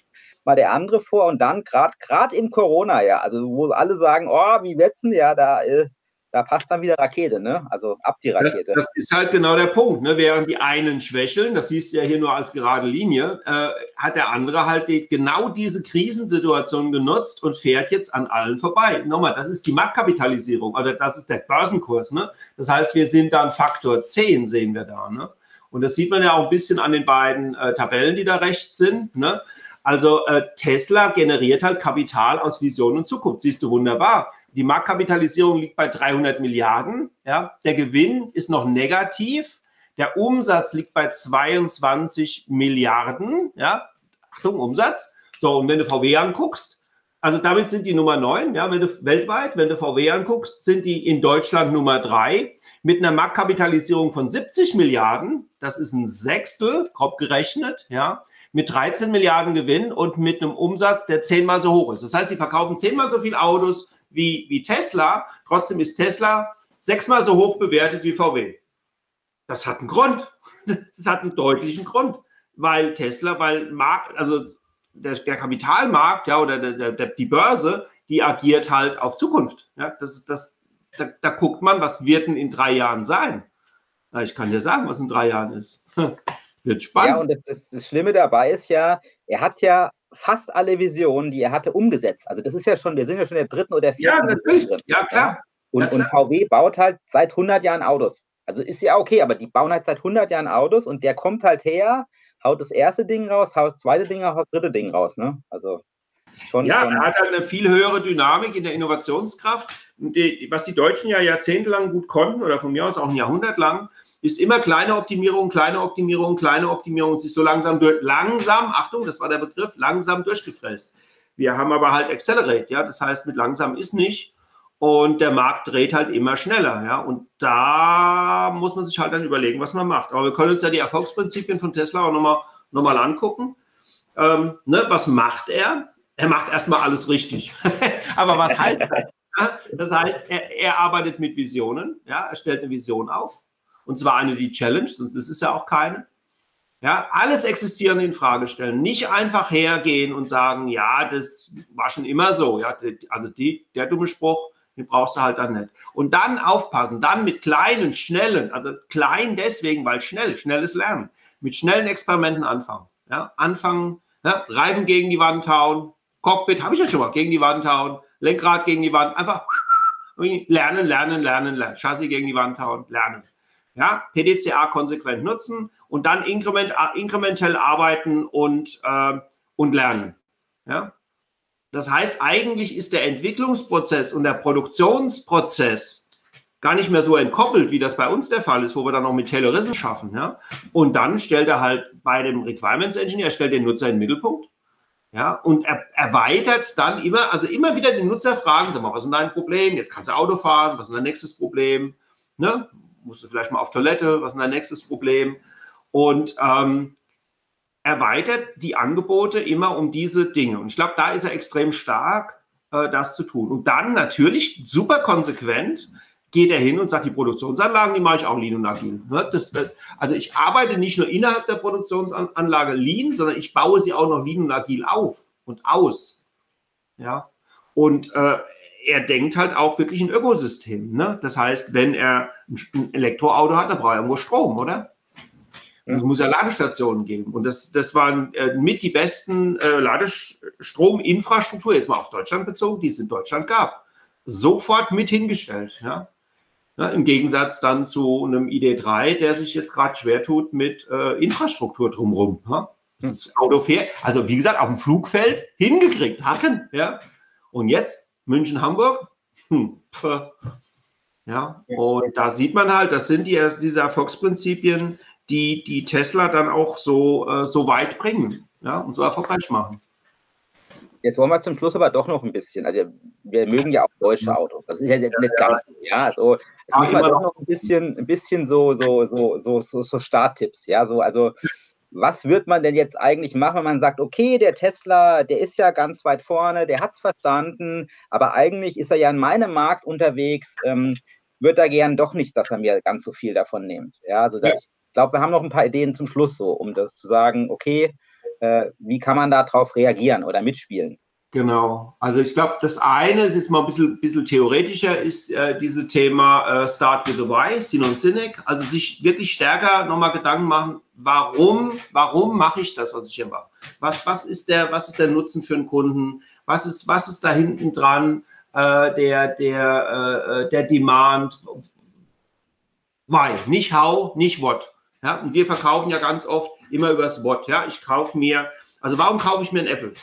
mal der andere vor und dann gerade gerade im Corona, ja, also wo alle sagen, oh, wie wetzen, ja, da äh, da passt dann wieder Rakete, ne? Also ab die Rakete. Das, das ist halt genau der Punkt, ne? Während die einen schwächeln, das siehst du ja hier nur als gerade Linie, äh, hat der andere halt die, genau diese Krisensituation genutzt und fährt jetzt an allen vorbei. Nochmal, das ist die Marktkapitalisierung oder das ist der Börsenkurs, ne? Das heißt, wir sind da ein Faktor 10, sehen wir da, ne? Und das sieht man ja auch ein bisschen an den beiden äh, Tabellen, die da rechts sind, ne? Also äh, Tesla generiert halt Kapital aus Vision und Zukunft. Siehst du wunderbar die Marktkapitalisierung liegt bei 300 Milliarden. Ja. Der Gewinn ist noch negativ. Der Umsatz liegt bei 22 Milliarden. Ja. Achtung, Umsatz. So, und wenn du VW anguckst, also damit sind die Nummer 9, ja, wenn du weltweit, wenn du VW anguckst, sind die in Deutschland Nummer 3 mit einer Marktkapitalisierung von 70 Milliarden, das ist ein Sechstel, grob gerechnet, ja, mit 13 Milliarden Gewinn und mit einem Umsatz, der zehnmal so hoch ist. Das heißt, die verkaufen zehnmal so viele Autos wie, wie Tesla. Trotzdem ist Tesla sechsmal so hoch bewertet wie VW. Das hat einen Grund. Das hat einen deutlichen Grund. Weil Tesla, weil Markt, also der, der Kapitalmarkt, ja, oder der, der, die Börse, die agiert halt auf Zukunft. Ja, das, das, da, da guckt man, was wird denn in drei Jahren sein? Na, ich kann dir sagen, was in drei Jahren ist. wird spannend. Ja, und das, das Schlimme dabei ist ja, er hat ja fast alle Visionen, die er hatte, umgesetzt. Also das ist ja schon, wir sind ja schon der dritten oder vierten. Ja, natürlich. Drin. Ja, klar. Und, ja, klar. und VW baut halt seit 100 Jahren Autos. Also ist ja okay, aber die bauen halt seit 100 Jahren Autos und der kommt halt her, haut das erste Ding raus, haut das zweite Ding raus, haut das dritte Ding raus. Ne? Also schon. Ja, schon. er hat halt eine viel höhere Dynamik in der Innovationskraft. Die, was die Deutschen ja jahrzehntelang gut konnten oder von mir aus auch ein Jahrhundert lang, ist immer kleine Optimierung, kleine Optimierung, kleine Optimierung und sich so langsam durch, langsam, Achtung, das war der Begriff, langsam durchgefräst. Wir haben aber halt Accelerate, ja, das heißt, mit langsam ist nicht und der Markt dreht halt immer schneller, ja, und da muss man sich halt dann überlegen, was man macht. Aber wir können uns ja die Erfolgsprinzipien von Tesla auch nochmal noch mal angucken. Ähm, ne, was macht er? Er macht erstmal alles richtig. aber was heißt das? Das heißt, er, er arbeitet mit Visionen, ja, er stellt eine Vision auf und zwar eine, die Challenge, sonst ist es ja auch keine. Ja, alles Existierende in Frage stellen. Nicht einfach hergehen und sagen, ja, das war schon immer so. Ja, also die, der dumme Spruch, den brauchst du halt dann nicht. Und dann aufpassen, dann mit kleinen, schnellen, also klein deswegen, weil schnell, schnelles Lernen, mit schnellen Experimenten anfangen. Ja, anfangen, ja, Reifen gegen die Wand hauen, Cockpit, habe ich ja schon mal, gegen die Wand hauen, Lenkrad gegen die Wand, einfach lernen, lernen, lernen, lernen, Chassis gegen die Wand hauen, lernen. Ja, PDCA konsequent nutzen und dann inkrement, inkrementell arbeiten und, äh, und lernen. Ja? Das heißt, eigentlich ist der Entwicklungsprozess und der Produktionsprozess gar nicht mehr so entkoppelt, wie das bei uns der Fall ist, wo wir dann noch mit Taylorism schaffen. Ja? Und dann stellt er halt bei dem Requirements Engineer, stellt den Nutzer in den Mittelpunkt. Ja, und er erweitert dann immer, also immer wieder den Nutzer fragen, sag mal, was ist dein Problem? Jetzt kannst du Auto fahren, was ist dein nächstes Problem? Ne? Musst du vielleicht mal auf Toilette, was ist dein nächstes Problem? Und ähm, erweitert die Angebote immer um diese Dinge. Und ich glaube, da ist er extrem stark, äh, das zu tun. Und dann natürlich super konsequent geht er hin und sagt, die Produktionsanlagen, die mache ich auch Lean und Agil. Ne? Das, also ich arbeite nicht nur innerhalb der Produktionsanlage Lean, sondern ich baue sie auch noch Lean und Agil auf und aus. Ja. Und äh, er denkt halt auch wirklich ein Ökosystem. Ne? Das heißt, wenn er ein Elektroauto hat, dann braucht er irgendwo Strom, oder? Es muss ja Ladestationen geben. Und das, das waren äh, mit die besten äh, Ladestrominfrastruktur, jetzt mal auf Deutschland bezogen, die es in Deutschland gab. Sofort mit hingestellt. Ja? ja Im Gegensatz dann zu einem ID3, der sich jetzt gerade schwer tut mit äh, Infrastruktur drumherum. Ja? Das Auto fährt, also wie gesagt, auf dem Flugfeld hingekriegt, Hacken. Ja? Und jetzt München, Hamburg. Hm, ja, und da sieht man halt, das sind die, diese Erfolgsprinzipien, die, die Tesla dann auch so, äh, so weit bringen ja, und so erfolgreich machen. Jetzt wollen wir zum Schluss aber doch noch ein bisschen. Also wir mögen ja auch deutsche Autos. Das ist ja nicht ganz. Ja, so jetzt müssen wir doch noch ein bisschen, ein bisschen so, so, so, so, so, so Starttipps. Ja, so also was wird man denn jetzt eigentlich machen, wenn man sagt, okay, der Tesla, der ist ja ganz weit vorne, der hat es verstanden, aber eigentlich ist er ja in meinem Markt unterwegs, ähm, wird er gern doch nicht, dass er mir ganz so viel davon nimmt. Ja, also ja. ich glaube, wir haben noch ein paar Ideen zum Schluss so, um das zu sagen, okay, äh, wie kann man darauf reagieren oder mitspielen? Genau. Also ich glaube, das eine ist jetzt mal ein bisschen, bisschen theoretischer, ist äh, dieses Thema äh, Start with the Why, Sinon Sinek. Also sich wirklich stärker nochmal Gedanken machen, warum, warum mache ich das, was ich hier mache? Was, was, ist der, was ist der Nutzen für einen Kunden? Was ist, was ist da hinten dran äh, der, der, äh, äh, der Demand? Why, nicht how, nicht what. Ja? Und wir verkaufen ja ganz oft immer übers What. Ja? Ich kaufe mir, also warum kaufe ich mir ein Apple?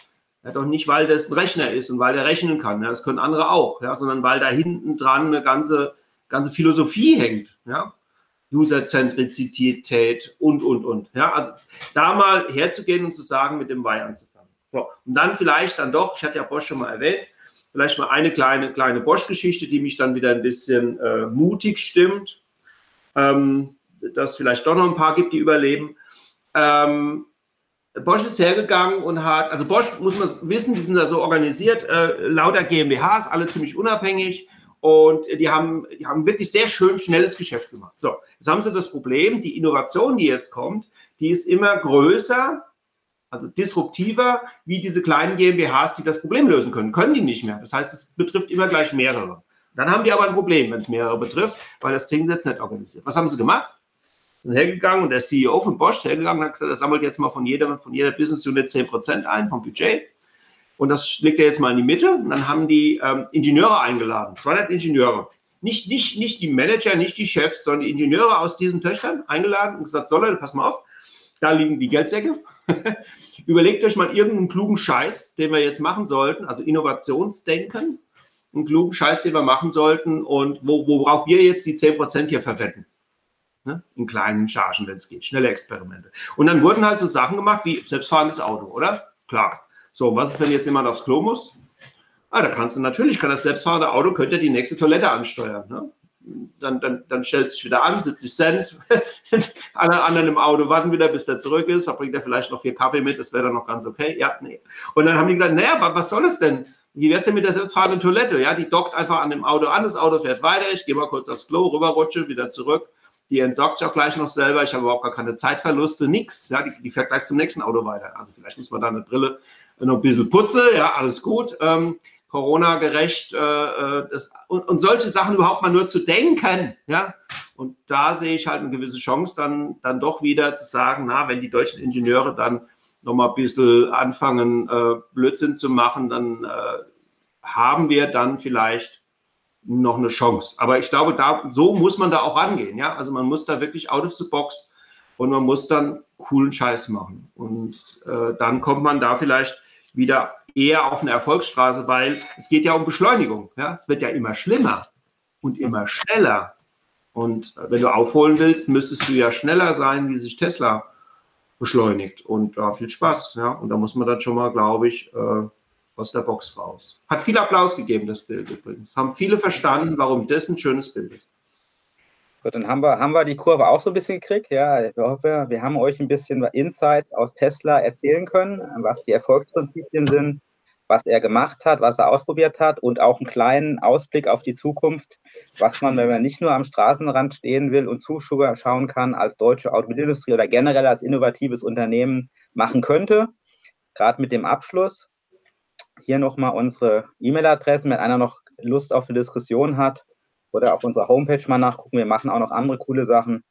Ja, doch nicht, weil das ein Rechner ist und weil der rechnen kann. Ja, das können andere auch, ja, sondern weil da hinten dran eine ganze, ganze Philosophie hängt. Ja. Userzentrizität und, und, und. Ja, also da mal herzugehen und zu sagen, mit dem Why anzufangen. So, und dann vielleicht dann doch, ich hatte ja Bosch schon mal erwähnt, vielleicht mal eine kleine, kleine Bosch-Geschichte, die mich dann wieder ein bisschen äh, mutig stimmt, ähm, dass vielleicht doch noch ein paar gibt, die überleben. Ähm, Bosch ist hergegangen und hat, also Bosch muss man wissen, die sind da so organisiert, äh, lauter GmbHs, alle ziemlich unabhängig Und die haben, die haben wirklich sehr schön schnelles Geschäft gemacht. So, jetzt haben sie das Problem, die Innovation, die jetzt kommt, die ist immer größer, also disruptiver, wie diese kleinen GmbHs, die das Problem lösen können. Können die nicht mehr. Das heißt, es betrifft immer gleich mehrere. Dann haben die aber ein Problem, wenn es mehrere betrifft, weil das kriegen sie jetzt nicht organisiert. Was haben sie gemacht? Sind hergegangen und der CEO von Bosch hergegangen und hat gesagt, er sammelt jetzt mal von jeder, von jeder Business Unit 10% ein vom Budget und das legt er jetzt mal in die Mitte. Und dann haben die ähm, Ingenieure eingeladen, 200 Ingenieure. Nicht, nicht, nicht die Manager, nicht die Chefs, sondern die Ingenieure aus diesen Töchtern eingeladen und gesagt, so Leute, pass mal auf, da liegen die Geldsäcke. Überlegt euch mal irgendeinen klugen Scheiß, den wir jetzt machen sollten, also Innovationsdenken, einen klugen Scheiß, den wir machen sollten und wo, worauf wir jetzt die 10% hier verwenden. Ne? In kleinen Chargen, wenn es geht, schnelle Experimente. Und dann wurden halt so Sachen gemacht wie selbstfahrendes Auto, oder? Klar. So, was ist, wenn jetzt jemand aufs Klo muss? Ah, da kannst du natürlich, kann das selbstfahrende Auto, könnte die nächste Toilette ansteuern. Ne? Dann, dann, dann stellt sich wieder an, 70 Cent. Alle anderen im Auto warten wieder, bis der zurück ist. Da bringt er vielleicht noch vier Kaffee mit, das wäre dann noch ganz okay. Ja, nee. Und dann haben die gesagt, naja, was soll es denn? Wie wäre es denn mit der selbstfahrenden Toilette? Ja, die dockt einfach an dem Auto an, das Auto fährt weiter, ich gehe mal kurz aufs Klo, rüberrutsche, wieder zurück. Die entsorgt sich auch gleich noch selber. Ich habe überhaupt gar keine Zeitverluste, nichts. Ja, die, die fährt gleich zum nächsten Auto weiter. Also vielleicht muss man da eine Brille noch ein bisschen putze, ja, alles gut. Ähm, Corona-gerecht äh, äh, und, und solche Sachen überhaupt mal nur zu denken, ja. Und da sehe ich halt eine gewisse Chance, dann, dann doch wieder zu sagen, na, wenn die deutschen Ingenieure dann noch mal ein bisschen anfangen, äh, Blödsinn zu machen, dann äh, haben wir dann vielleicht noch eine Chance. Aber ich glaube, da, so muss man da auch rangehen, ja. Also man muss da wirklich out of the box und man muss dann coolen Scheiß machen. Und äh, dann kommt man da vielleicht wieder eher auf eine Erfolgsstraße, weil es geht ja um Beschleunigung. Ja? Es wird ja immer schlimmer und immer schneller. Und wenn du aufholen willst, müsstest du ja schneller sein, wie sich Tesla beschleunigt. Und da ja, viel Spaß. Ja? Und da muss man dann schon mal, glaube ich, äh, aus der Box raus. Hat viel Applaus gegeben, das Bild übrigens. Haben viele verstanden, warum das ein schönes Bild ist. So, dann haben wir, haben wir die Kurve auch so ein bisschen gekriegt. Ja, ich hoffe, wir haben euch ein bisschen Insights aus Tesla erzählen können, was die Erfolgsprinzipien sind, was er gemacht hat, was er ausprobiert hat und auch einen kleinen Ausblick auf die Zukunft, was man, wenn man nicht nur am Straßenrand stehen will und zuschauen kann, als deutsche Automobilindustrie oder generell als innovatives Unternehmen machen könnte. Gerade mit dem Abschluss. Hier nochmal unsere E-Mail-Adressen, wenn einer noch Lust auf eine Diskussion hat, oder auf unserer Homepage mal nachgucken. Wir machen auch noch andere coole Sachen.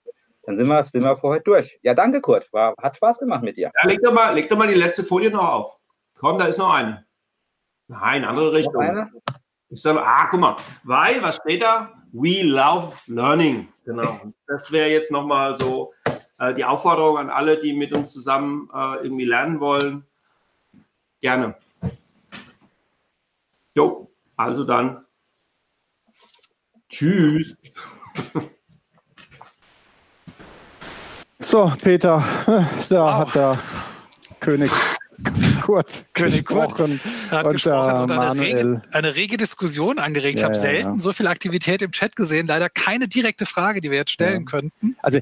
Dann sind wir, sind wir für heute durch. Ja, danke, Kurt. War, hat Spaß gemacht mit dir. Ja, leg doch, mal, leg doch mal die letzte Folie noch auf. Komm, da ist noch eine. Nein, andere Richtung. Eine? Ich sage, ah, guck mal, weil, was steht da? We love learning. Genau. Das wäre jetzt nochmal so äh, die Aufforderung an alle, die mit uns zusammen äh, irgendwie lernen wollen. Gerne. Jo, also dann Tschüss. So, Peter, da wow. hat der König Kurt König gesprochen, Kurt hat und gesprochen und eine rege, eine rege, Diskussion angeregt. Ja, ich habe ja, selten ja. so viel Aktivität im Chat gesehen. Leider keine direkte Frage, die wir jetzt stellen könnten. Also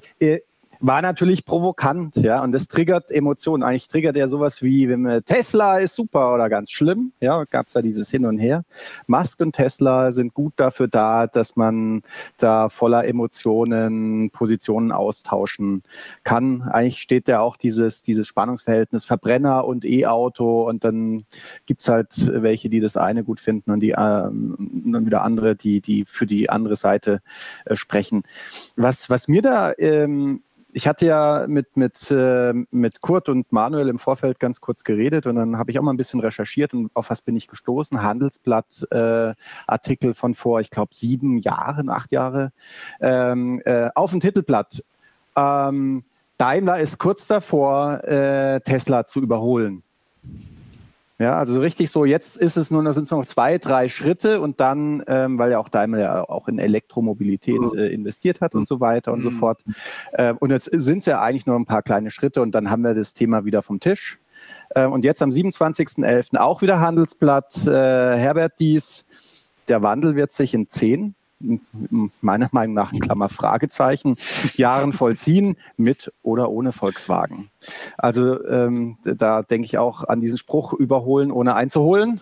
war natürlich provokant, ja, und das triggert Emotionen. Eigentlich triggert er sowas wie, wenn Tesla ist super oder ganz schlimm, ja, gab es da dieses Hin und Her. Musk und Tesla sind gut dafür da, dass man da voller Emotionen Positionen austauschen kann. Eigentlich steht da auch dieses, dieses Spannungsverhältnis Verbrenner und E-Auto und dann gibt's halt welche, die das eine gut finden und die ähm, dann wieder andere, die, die für die andere Seite äh, sprechen. Was, was mir da ähm, ich hatte ja mit, mit, äh, mit Kurt und Manuel im Vorfeld ganz kurz geredet und dann habe ich auch mal ein bisschen recherchiert und auf was bin ich gestoßen? Handelsblatt äh, Artikel von vor, ich glaube, sieben Jahren, acht Jahre, ähm, äh, auf dem Titelblatt. Ähm, Daimler ist kurz davor, äh, Tesla zu überholen. Ja, also richtig so, jetzt ist es nur, da sind es noch zwei, drei Schritte und dann, ähm, weil ja auch Daimler ja auch in Elektromobilität mhm. äh, investiert hat und so weiter und so mhm. fort. Äh, und jetzt sind es ja eigentlich nur ein paar kleine Schritte und dann haben wir das Thema wieder vom Tisch. Äh, und jetzt am 27.11. auch wieder Handelsblatt, äh, Herbert Dies. Der Wandel wird sich in zehn meiner Meinung nach ein Klammer Fragezeichen, Jahren vollziehen, mit oder ohne Volkswagen. Also ähm, da denke ich auch an diesen Spruch, überholen ohne einzuholen.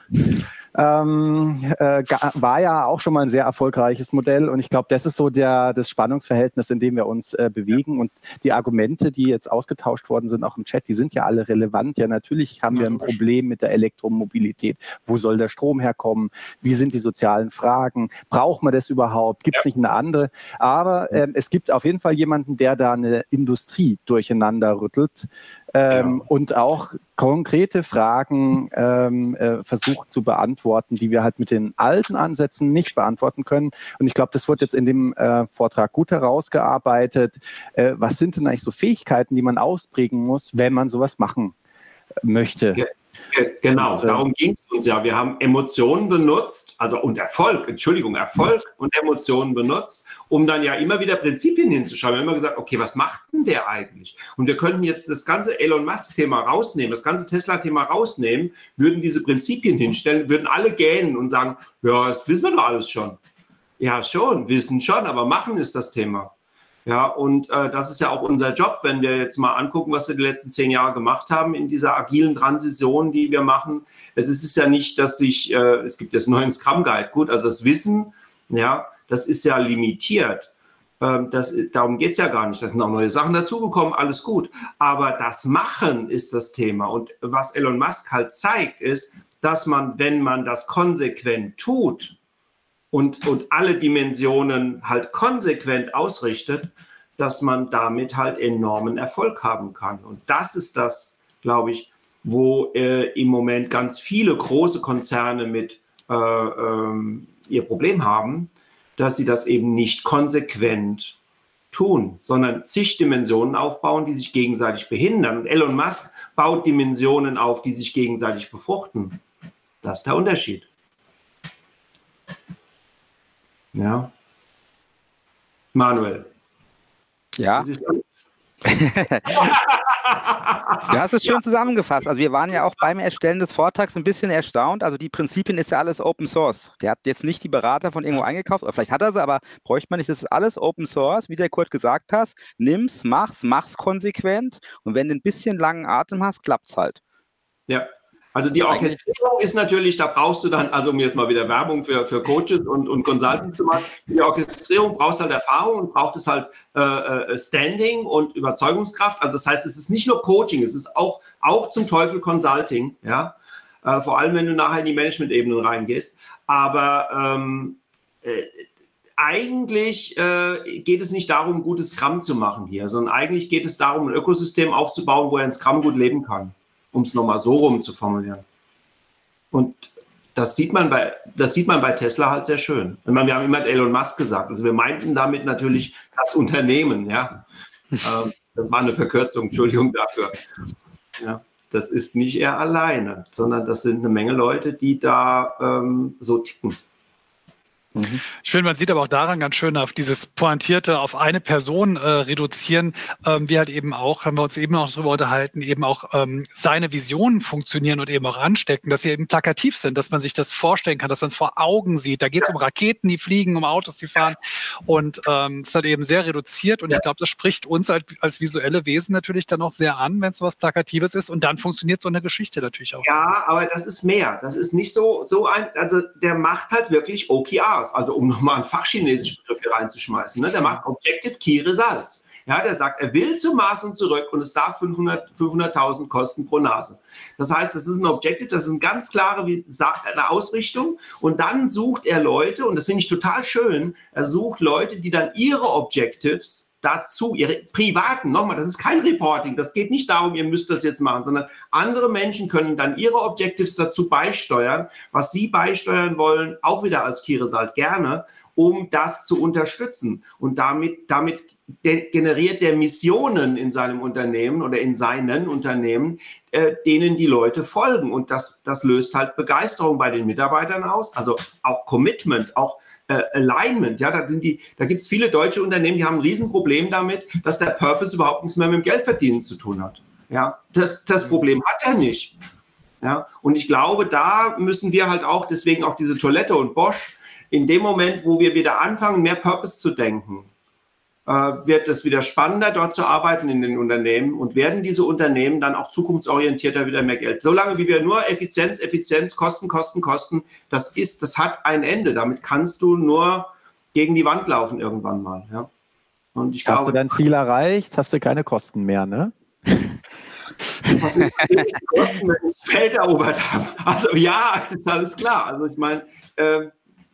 Ähm, äh, war ja auch schon mal ein sehr erfolgreiches Modell und ich glaube, das ist so der, das Spannungsverhältnis, in dem wir uns äh, bewegen und die Argumente, die jetzt ausgetauscht worden sind, auch im Chat, die sind ja alle relevant. Ja, natürlich haben wir ein Problem mit der Elektromobilität. Wo soll der Strom herkommen? Wie sind die sozialen Fragen? Braucht man das überhaupt? Gibt es nicht eine andere? Aber ähm, es gibt auf jeden Fall jemanden, der da eine Industrie durcheinander rüttelt ähm, ja. und auch konkrete Fragen ähm, äh, versucht zu beantworten, die wir halt mit den alten Ansätzen nicht beantworten können. Und ich glaube, das wird jetzt in dem äh, Vortrag gut herausgearbeitet. Äh, was sind denn eigentlich so Fähigkeiten, die man ausprägen muss, wenn man sowas machen möchte? Ja. Genau, äh, darum ging es uns ja. Wir haben Emotionen benutzt, also und Erfolg, Entschuldigung, Erfolg und Emotionen benutzt, um dann ja immer wieder Prinzipien hinzuschauen. Wir haben immer gesagt, okay, was macht denn der eigentlich? Und wir könnten jetzt das ganze Elon Musk-Thema rausnehmen, das ganze Tesla-Thema rausnehmen, würden diese Prinzipien hinstellen, würden alle gähnen und sagen, ja, das wissen wir doch alles schon. Ja, schon, wissen schon, aber machen ist das Thema. Ja, und äh, das ist ja auch unser Job, wenn wir jetzt mal angucken, was wir die letzten zehn Jahre gemacht haben in dieser agilen Transition, die wir machen. Es ist ja nicht, dass sich, äh, es gibt jetzt einen neuen Scrum Guide, gut, also das Wissen, ja, das ist ja limitiert. Ähm, das, darum geht es ja gar nicht. Da sind auch neue Sachen dazugekommen, alles gut. Aber das Machen ist das Thema. Und was Elon Musk halt zeigt, ist, dass man, wenn man das konsequent tut, und, und alle Dimensionen halt konsequent ausrichtet, dass man damit halt enormen Erfolg haben kann. Und das ist das, glaube ich, wo äh, im Moment ganz viele große Konzerne mit äh, ähm, ihr Problem haben, dass sie das eben nicht konsequent tun, sondern zig Dimensionen aufbauen, die sich gegenseitig behindern. Und Elon Musk baut Dimensionen auf, die sich gegenseitig befruchten. Das ist der Unterschied. Ja. Manuel. Ja. du hast es schön zusammengefasst. Also wir waren ja auch beim Erstellen des Vortrags ein bisschen erstaunt. Also die Prinzipien ist ja alles Open Source. Der hat jetzt nicht die Berater von irgendwo eingekauft, oder vielleicht hat er sie, aber bräuchte man nicht. Das ist alles Open Source, wie der Kurt gesagt hat. Nimm's, mach's, mach's konsequent und wenn du ein bisschen langen Atem hast, klappt's halt. Ja, also die Orchestrierung ist natürlich, da brauchst du dann, also um jetzt mal wieder Werbung für, für Coaches und, und Consultants zu machen, die Orchestrierung braucht halt Erfahrung und braucht es halt äh, äh, Standing und Überzeugungskraft. Also das heißt, es ist nicht nur Coaching, es ist auch, auch zum Teufel Consulting, ja. Äh, vor allem, wenn du nachher in die Management-Ebenen reingehst. Aber ähm, äh, eigentlich äh, geht es nicht darum, gutes Scrum zu machen hier, sondern eigentlich geht es darum, ein Ökosystem aufzubauen, wo er in Scrum gut leben kann um es nochmal so rum zu formulieren. Und das sieht man bei, das sieht man bei Tesla halt sehr schön. Ich meine, wir haben immer Elon Musk gesagt. Also wir meinten damit natürlich das Unternehmen, ja. Ähm, das war eine Verkürzung, Entschuldigung dafür. Ja, das ist nicht er alleine, sondern das sind eine Menge Leute, die da ähm, so ticken. Mhm. Ich finde, man sieht aber auch daran ganz schön auf dieses Pointierte auf eine Person äh, reduzieren, ähm, wie halt eben auch, haben wir uns eben auch darüber unterhalten, eben auch ähm, seine Visionen funktionieren und eben auch anstecken, dass sie eben plakativ sind, dass man sich das vorstellen kann, dass man es vor Augen sieht. Da geht es um Raketen, die fliegen, um Autos, die fahren und ähm, es ist halt eben sehr reduziert und ich glaube, das spricht uns als, als visuelle Wesen natürlich dann auch sehr an, wenn es so was Plakatives ist und dann funktioniert so eine Geschichte natürlich auch. Ja, aber das ist mehr. Das ist nicht so, so ein, also der macht halt wirklich OKRs. Results, also um nochmal einen fachchinesischen Begriff hier reinzuschmeißen. Ne? Der macht Objective Key Results. Ja, der sagt, er will zum Mars und zurück und es darf 500.000 500 kosten pro Nase. Das heißt, das ist ein Objective, das ist eine ganz klare wie, eine Ausrichtung und dann sucht er Leute und das finde ich total schön, er sucht Leute, die dann ihre Objectives dazu, ihre privaten, nochmal, das ist kein Reporting, das geht nicht darum, ihr müsst das jetzt machen, sondern andere Menschen können dann ihre Objectives dazu beisteuern, was sie beisteuern wollen, auch wieder als Kiresalt gerne, um das zu unterstützen. Und damit, damit generiert der Missionen in seinem Unternehmen oder in seinen Unternehmen, äh, denen die Leute folgen. Und das, das löst halt Begeisterung bei den Mitarbeitern aus, also auch Commitment, auch äh, Alignment. Ja, da, sind die, da gibt es viele deutsche Unternehmen, die haben ein Riesenproblem damit, dass der Purpose überhaupt nichts mehr mit dem Geldverdienen zu tun hat. Ja, das, das mhm. Problem hat er nicht. Ja, und ich glaube, da müssen wir halt auch, deswegen auch diese Toilette und Bosch, in dem Moment, wo wir wieder anfangen, mehr Purpose zu denken, wird es wieder spannender, dort zu arbeiten in den Unternehmen und werden diese Unternehmen dann auch zukunftsorientierter wieder mehr Geld. Solange wie wir nur Effizienz, Effizienz, Kosten, Kosten, Kosten, das ist, das hat ein Ende. Damit kannst du nur gegen die Wand laufen irgendwann mal. Ja. Und ich Hast glaube, du dein Ziel erreicht? Hast du keine Kosten mehr, ne? Was ich Kosten, wenn ich Feld erobert habe. Also ja, ist alles klar. Also ich meine, äh,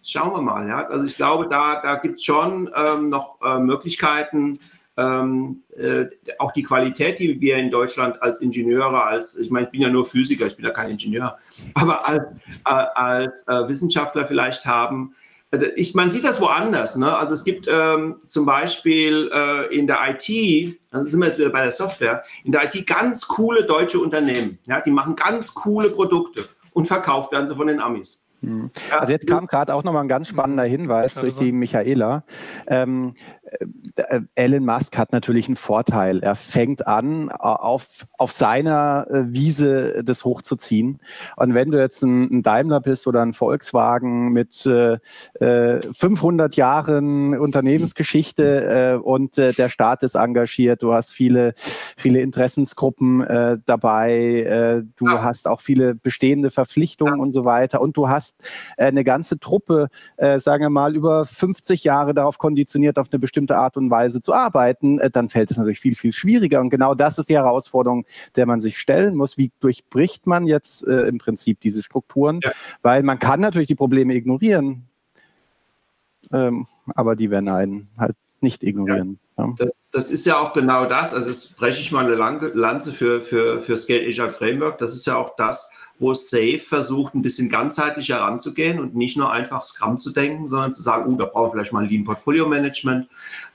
schauen wir mal. Ja? Also ich glaube, da, da gibt es schon ähm, noch äh, Möglichkeiten, ähm, äh, auch die Qualität, die wir in Deutschland als Ingenieure, als, ich meine, ich bin ja nur Physiker, ich bin ja kein Ingenieur, aber als, äh, als äh, Wissenschaftler vielleicht haben. Also ich, man sieht das woanders. Ne? Also es gibt ähm, zum Beispiel äh, in der IT, dann sind wir jetzt wieder bei der Software, in der IT ganz coole deutsche Unternehmen. Ja? Die machen ganz coole Produkte und verkauft werden sie von den Amis. Mhm. Also jetzt kam gerade auch nochmal ein ganz spannender Hinweis durch die Michaela. Ähm, äh, Elon Musk hat natürlich einen Vorteil. Er fängt an, auf, auf seiner äh, Wiese das hochzuziehen. Und wenn du jetzt ein, Daimler bist oder ein Volkswagen mit äh, 500 äh, Jahren Unternehmensgeschichte äh, und äh, der Staat ist engagiert, du hast viele, viele Interessensgruppen äh, dabei, äh, du ja. hast auch viele bestehende Verpflichtungen ja. und so weiter und du hast äh, eine ganze Truppe, äh, sagen wir mal, über 50 Jahre darauf konditioniert, auf eine bestimmte bestimmte Art und Weise zu arbeiten, äh, dann fällt es natürlich viel, viel schwieriger. Und genau das ist die Herausforderung, der man sich stellen muss. Wie durchbricht man jetzt äh, im Prinzip diese Strukturen? Ja. Weil man kann natürlich die Probleme ignorieren, ähm, aber die werden einen halt nicht ignorieren. Ja. Ja. Das, das, ist ja auch genau das. Also breche ich mal eine Lanze für, für, für Scale Asia Framework. Das ist ja auch das, wo Safe versucht, ein bisschen ganzheitlicher heranzugehen und nicht nur einfach Scrum zu denken, sondern zu sagen, oh, da brauchen wir vielleicht mal ein Lean Portfolio Management.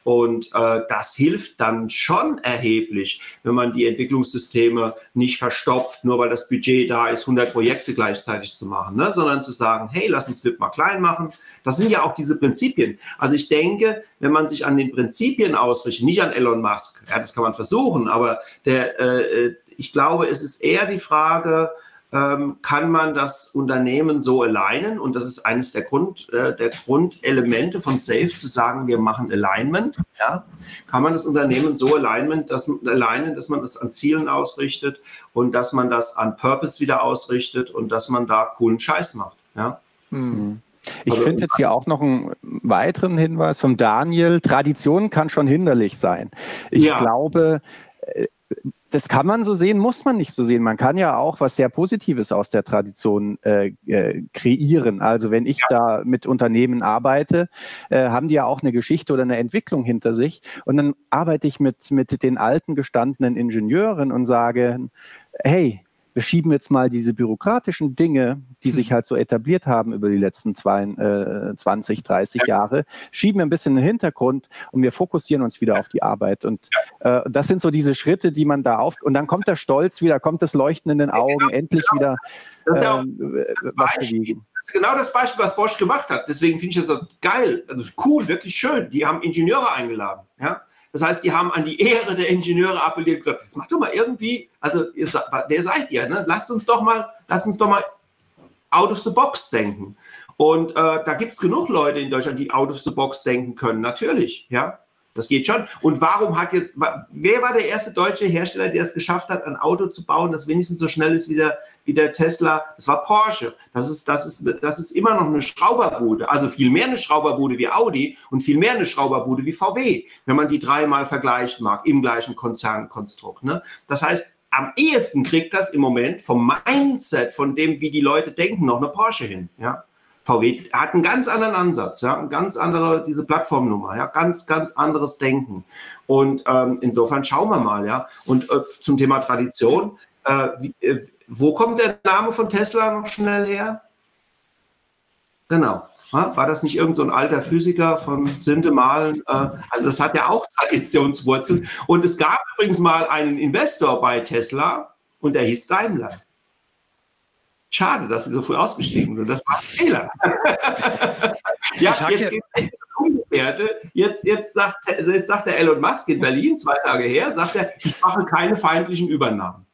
Und äh, das hilft dann schon erheblich, wenn man die Entwicklungssysteme nicht verstopft, nur weil das Budget da ist, 100 Projekte gleichzeitig zu machen, ne? sondern zu sagen, hey, lass uns WIP mal klein machen. Das sind ja auch diese Prinzipien. Also ich denke, wenn man sich an den Prinzipien ausrichtet, nicht an Elon Musk, ja, das kann man versuchen, aber der, äh, äh ich glaube, es ist eher die Frage, ähm, kann man das Unternehmen so alignen. Und das ist eines der, Grund, äh, der Grundelemente von SAFE, zu sagen, wir machen Alignment. Ja? Kann man das Unternehmen so alignment, dass, alignen, dass man das an Zielen ausrichtet und dass man das an Purpose wieder ausrichtet und dass man da coolen Scheiß macht. Ja? Mhm. Ich also, finde jetzt hier auch noch einen weiteren Hinweis vom Daniel. Tradition kann schon hinderlich sein. Ich ja. glaube, äh, das kann man so sehen, muss man nicht so sehen. Man kann ja auch was sehr Positives aus der Tradition äh, äh, kreieren. Also wenn ich ja. da mit Unternehmen arbeite, äh, haben die ja auch eine Geschichte oder eine Entwicklung hinter sich. Und dann arbeite ich mit, mit den alten gestandenen Ingenieuren und sage, hey, wir schieben jetzt mal diese bürokratischen Dinge, die sich halt so etabliert haben über die letzten zwei, äh, 20, 30 Jahre, schieben ein bisschen in den Hintergrund und wir fokussieren uns wieder auf die Arbeit. Und äh, das sind so diese Schritte, die man da auf. Und dann kommt der Stolz wieder, kommt das Leuchten in den Augen, genau, endlich genau. wieder ähm, was bewegen. Das ist genau das Beispiel, was Bosch gemacht hat. Deswegen finde ich das so geil, also cool, wirklich schön. Die haben Ingenieure eingeladen. Ja? Das heißt, die haben an die Ehre der Ingenieure appelliert und gesagt, das macht doch mal irgendwie, also ihr, wer seid ihr? Ne? Lasst uns doch mal, lasst uns doch mal out of the box denken. Und äh, da gibt es genug Leute in Deutschland, die out of the box denken können, natürlich, ja. Das geht schon. Und warum hat jetzt, wer war der erste deutsche Hersteller, der es geschafft hat, ein Auto zu bauen, das wenigstens so schnell ist wie der, wie der Tesla? Das war Porsche. Das ist, das, ist, das ist immer noch eine Schrauberbude. Also viel mehr eine Schrauberbude wie Audi und viel mehr eine Schrauberbude wie VW, wenn man die dreimal vergleichen mag im gleichen Konzernkonstrukt. Ne? Das heißt, am ehesten kriegt das im Moment vom Mindset, von dem, wie die Leute denken, noch eine Porsche hin. Ja? VW hat einen ganz anderen Ansatz, ja, eine ganz andere, diese Plattformnummer, ja, ganz, ganz anderes Denken. Und ähm, insofern schauen wir mal, ja. Und äh, zum Thema Tradition, äh, wie, äh, wo kommt der Name von Tesla noch schnell her? Genau. War das nicht irgendein so alter Physiker von Sintemalen? Äh, also das hat ja auch Traditionswurzeln. Und es gab übrigens mal einen Investor bei Tesla und der hieß Daimler. Schade, dass sie so früh ausgestiegen sind. Das war ein Fehler. ja, jetzt geht es umgekehrte. Jetzt, jetzt, sagt, jetzt sagt der Elon Musk in Berlin, zwei Tage her, sagt er, ich mache keine feindlichen Übernahmen.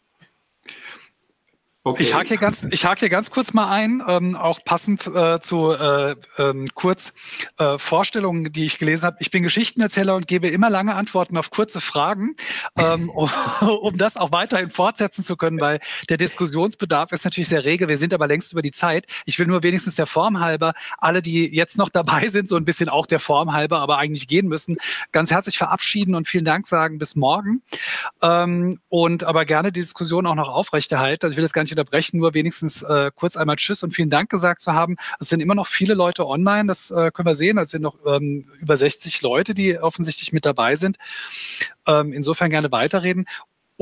Okay. Ich hake hier ganz, ich hake hier ganz kurz mal ein, ähm, auch passend äh, zu äh, ähm, kurz äh, Vorstellungen, die ich gelesen habe. Ich bin Geschichtenerzähler und gebe immer lange Antworten auf kurze Fragen, ähm, um, um das auch weiterhin fortsetzen zu können, weil der Diskussionsbedarf ist natürlich sehr rege. Wir sind aber längst über die Zeit. Ich will nur wenigstens der Form halber alle, die jetzt noch dabei sind, so ein bisschen auch der Form halber, aber eigentlich gehen müssen, ganz herzlich verabschieden und vielen Dank sagen bis morgen. Ähm, und aber gerne die Diskussion auch noch aufrechterhalten. Also ich will das gar nicht unterbrechen, nur wenigstens äh, kurz einmal Tschüss und vielen Dank gesagt zu haben. Es sind immer noch viele Leute online, das äh, können wir sehen. Es sind noch ähm, über 60 Leute, die offensichtlich mit dabei sind. Ähm, insofern gerne weiterreden.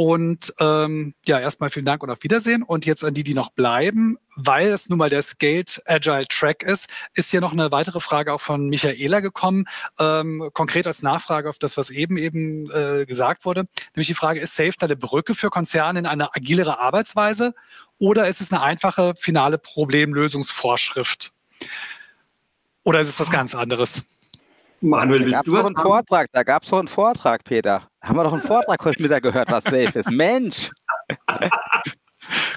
Und ähm, ja, erstmal vielen Dank und auf Wiedersehen. Und jetzt an die, die noch bleiben, weil es nun mal der Scaled Agile Track ist, ist hier noch eine weitere Frage auch von Michaela gekommen, ähm, konkret als Nachfrage auf das, was eben eben äh, gesagt wurde. Nämlich die Frage, ist Safe eine Brücke für Konzerne in eine agilere Arbeitsweise oder ist es eine einfache finale Problemlösungsvorschrift? Oder ist es was ganz anderes? Manuel, willst du was einen Vortrag, Da gab es doch einen Vortrag, Peter. Haben wir doch einen Vortrag heute Mittag gehört, was safe ist. Mensch!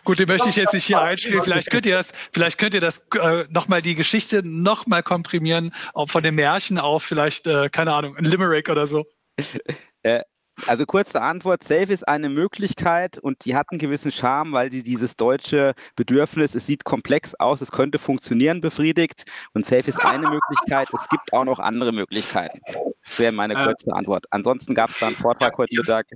Gut, den möchte ich jetzt nicht hier einspielen. Vielleicht könnt ihr das, vielleicht könnt ihr das äh, nochmal die Geschichte nochmal komprimieren, auch von dem Märchen auf vielleicht, äh, keine Ahnung, ein Limerick oder so. Äh, also kurze Antwort, Safe ist eine Möglichkeit und die hat einen gewissen Charme, weil sie dieses deutsche Bedürfnis, es sieht komplex aus, es könnte funktionieren, befriedigt. Und Safe ist eine Möglichkeit, es gibt auch noch andere Möglichkeiten. Das wäre meine kurze Antwort. Ansonsten gab es da einen Vortrag heute Mittag.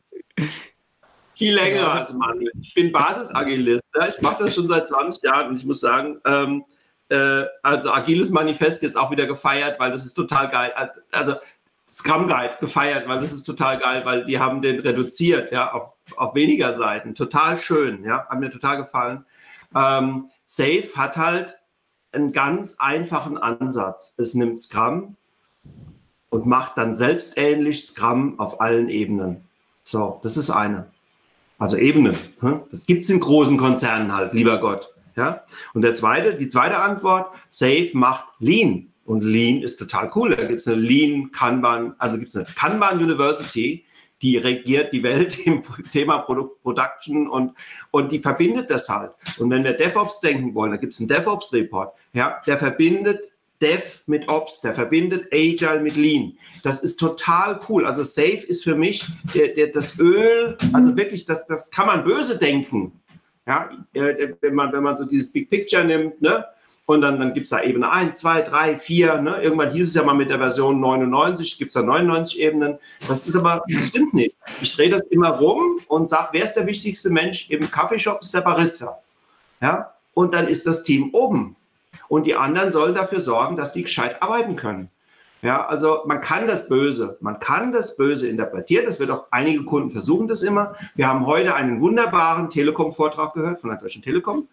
Viel länger als Manuel. Ich bin Basisagilist. Ja? Ich mache das schon seit 20 Jahren und ich muss sagen, ähm, äh, also agiles Manifest jetzt auch wieder gefeiert, weil das ist total geil. Also Scrum Guide gefeiert, weil das ist total geil, weil die haben den reduziert, ja, auf, auf weniger Seiten. Total schön, ja, hat mir total gefallen. Ähm, Safe hat halt einen ganz einfachen Ansatz. Es nimmt Scrum und macht dann selbstähnlich Scrum auf allen Ebenen. So, das ist eine. Also Ebene. Hm? Das gibt es in großen Konzernen halt, lieber Gott. Ja? Und der zweite, die zweite Antwort, Safe macht Lean. Und Lean ist total cool. Da gibt es eine Lean Kanban, also gibt es eine Kanban University, die regiert die Welt im Thema Product Production und, und die verbindet das halt. Und wenn wir DevOps denken wollen, da gibt es einen DevOps-Report, ja, der verbindet Dev mit Ops, der verbindet Agile mit Lean. Das ist total cool. Also Safe ist für mich der, der, das Öl, also wirklich, das, das kann man böse denken. Ja, äh, wenn man, wenn man so dieses Big Picture nimmt, ne? Und dann, dann gibt es da Ebene 1, 2, 3, 4. Ne? Irgendwann hieß es ja mal mit der Version 99, gibt es da 99 Ebenen. Das ist aber, das stimmt nicht. Ich drehe das immer rum und sage, wer ist der wichtigste Mensch im Kaffeeshop? Ist der Barista. Ja? Und dann ist das Team oben. Und die anderen sollen dafür sorgen, dass die gescheit arbeiten können. Ja, also man kann das Böse, man kann das Böse interpretieren. Das wird auch einige Kunden versuchen das immer. Wir haben heute einen wunderbaren Telekom-Vortrag gehört von der Deutschen Telekom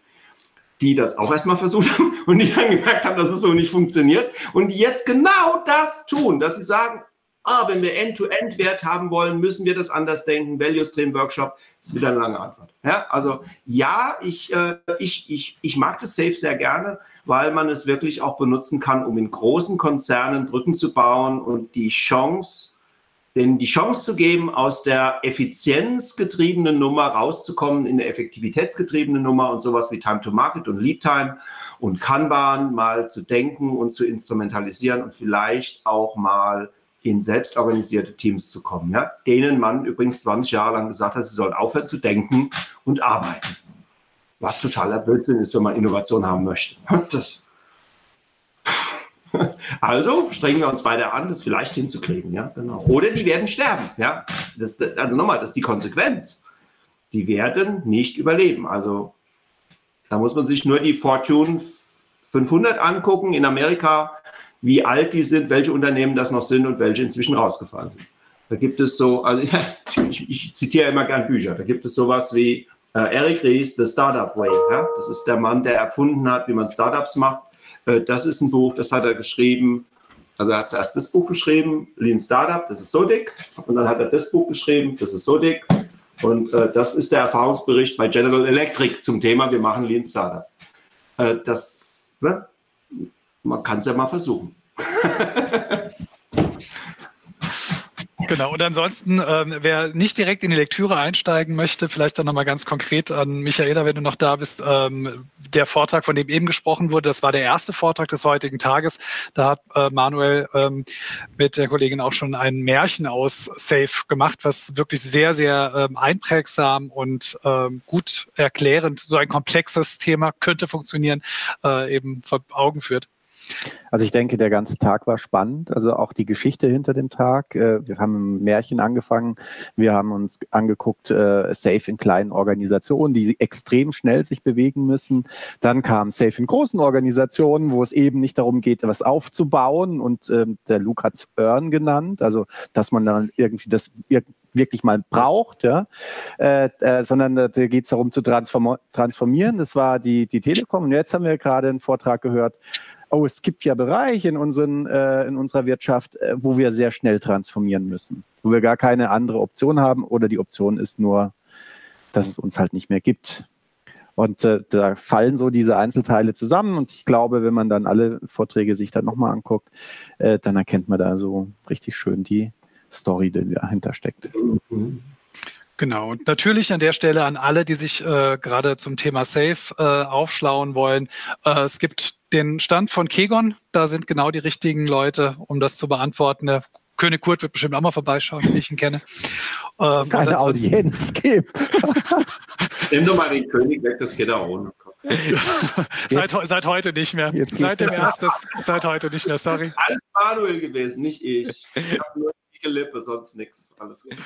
die das auch erstmal versucht haben und die dann gemerkt haben, dass es so nicht funktioniert und die jetzt genau das tun, dass sie sagen, ah, wenn wir End-to-End-Wert haben wollen, müssen wir das anders denken. Value Stream Workshop ist wieder eine lange Antwort. Ja, also ja, ich, äh, ich, ich, ich mag das Safe sehr gerne, weil man es wirklich auch benutzen kann, um in großen Konzernen Brücken zu bauen und die Chance denen die Chance zu geben, aus der effizienzgetriebenen Nummer rauszukommen in eine effektivitätsgetriebene Nummer und sowas wie Time to Market und Lead Time und Kanban mal zu denken und zu instrumentalisieren und vielleicht auch mal in selbstorganisierte Teams zu kommen, ja? denen man übrigens 20 Jahre lang gesagt hat, sie sollen aufhören zu denken und arbeiten. Was totaler Blödsinn ist, wenn man Innovation haben möchte. Das also strengen wir uns weiter an, das vielleicht hinzukriegen. Ja? Genau. Oder die werden sterben. Ja? Das, also nochmal, das ist die Konsequenz. Die werden nicht überleben. Also da muss man sich nur die Fortune 500 angucken in Amerika, wie alt die sind, welche Unternehmen das noch sind und welche inzwischen rausgefallen sind. Da gibt es so, also ja, ich, ich, zitiere immer gern Bücher, da gibt es sowas wie äh, Eric Ries, The Startup Way. Ja? Das ist der Mann, der erfunden hat, wie man Startups macht. Äh, das ist ein Buch, das hat er geschrieben. Also er hat zuerst das Buch geschrieben, Lean Startup, das ist so dick. Und dann hat er das Buch geschrieben, das ist so dick. Und äh, das ist der Erfahrungsbericht bei General Electric zum Thema, wir machen Lean Startup. Äh, das, ne? man kann es ja mal versuchen. Genau, und ansonsten, ähm, wer nicht direkt in die Lektüre einsteigen möchte, vielleicht dann nochmal ganz konkret an Michaela, wenn du noch da bist, ähm, der Vortrag, von dem eben gesprochen wurde, das war der erste Vortrag des heutigen Tages. Da hat äh, Manuel ähm, mit der Kollegin auch schon ein Märchen aus Safe gemacht, was wirklich sehr, sehr ähm, einprägsam und ähm, gut erklärend so ein komplexes Thema könnte funktionieren, äh, eben vor Augen führt. Also ich denke, der ganze Tag war spannend. Also auch die Geschichte hinter dem Tag. Äh, wir haben ein Märchen angefangen. Wir haben uns angeguckt, äh, Safe in kleinen Organisationen, die extrem schnell sich bewegen müssen. Dann kam Safe in großen Organisationen, wo es eben nicht darum geht, was aufzubauen. Und ähm, der Luke hat es Earn genannt. Also, dass man dann irgendwie das wirklich mal braucht, ja, äh, äh, sondern da geht es darum zu transform transformieren. Das war die, die Telekom. Und jetzt haben wir gerade einen Vortrag gehört oh, es gibt ja Bereiche in, unseren, äh, in unserer Wirtschaft, äh, wo wir sehr schnell transformieren müssen, wo wir gar keine andere Option haben oder die Option ist nur, dass es uns halt nicht mehr gibt. Und äh, da fallen so diese Einzelteile zusammen und ich glaube, wenn man dann alle Vorträge sich dann nochmal anguckt, äh, dann erkennt man da so richtig schön die Story, die dahinter steckt. Genau. Und natürlich an der Stelle an alle, die sich äh, gerade zum Thema Safe äh, aufschlauen wollen. Äh, es gibt den Stand von Kegon. Da sind genau die richtigen Leute, um das zu beantworten. Der König Kurt wird bestimmt auch mal vorbeischauen, wenn ich ihn kenne. Ähm, Keine Audienz geben. Nimm doch mal den König weg, das geht auch ohne. seit, seit, heute nicht mehr. Seit dem ersten, seit heute nicht mehr, sorry. Alles Manuel gewesen, nicht ich. Ich habe nur die Lippe, sonst nichts. Alles gut.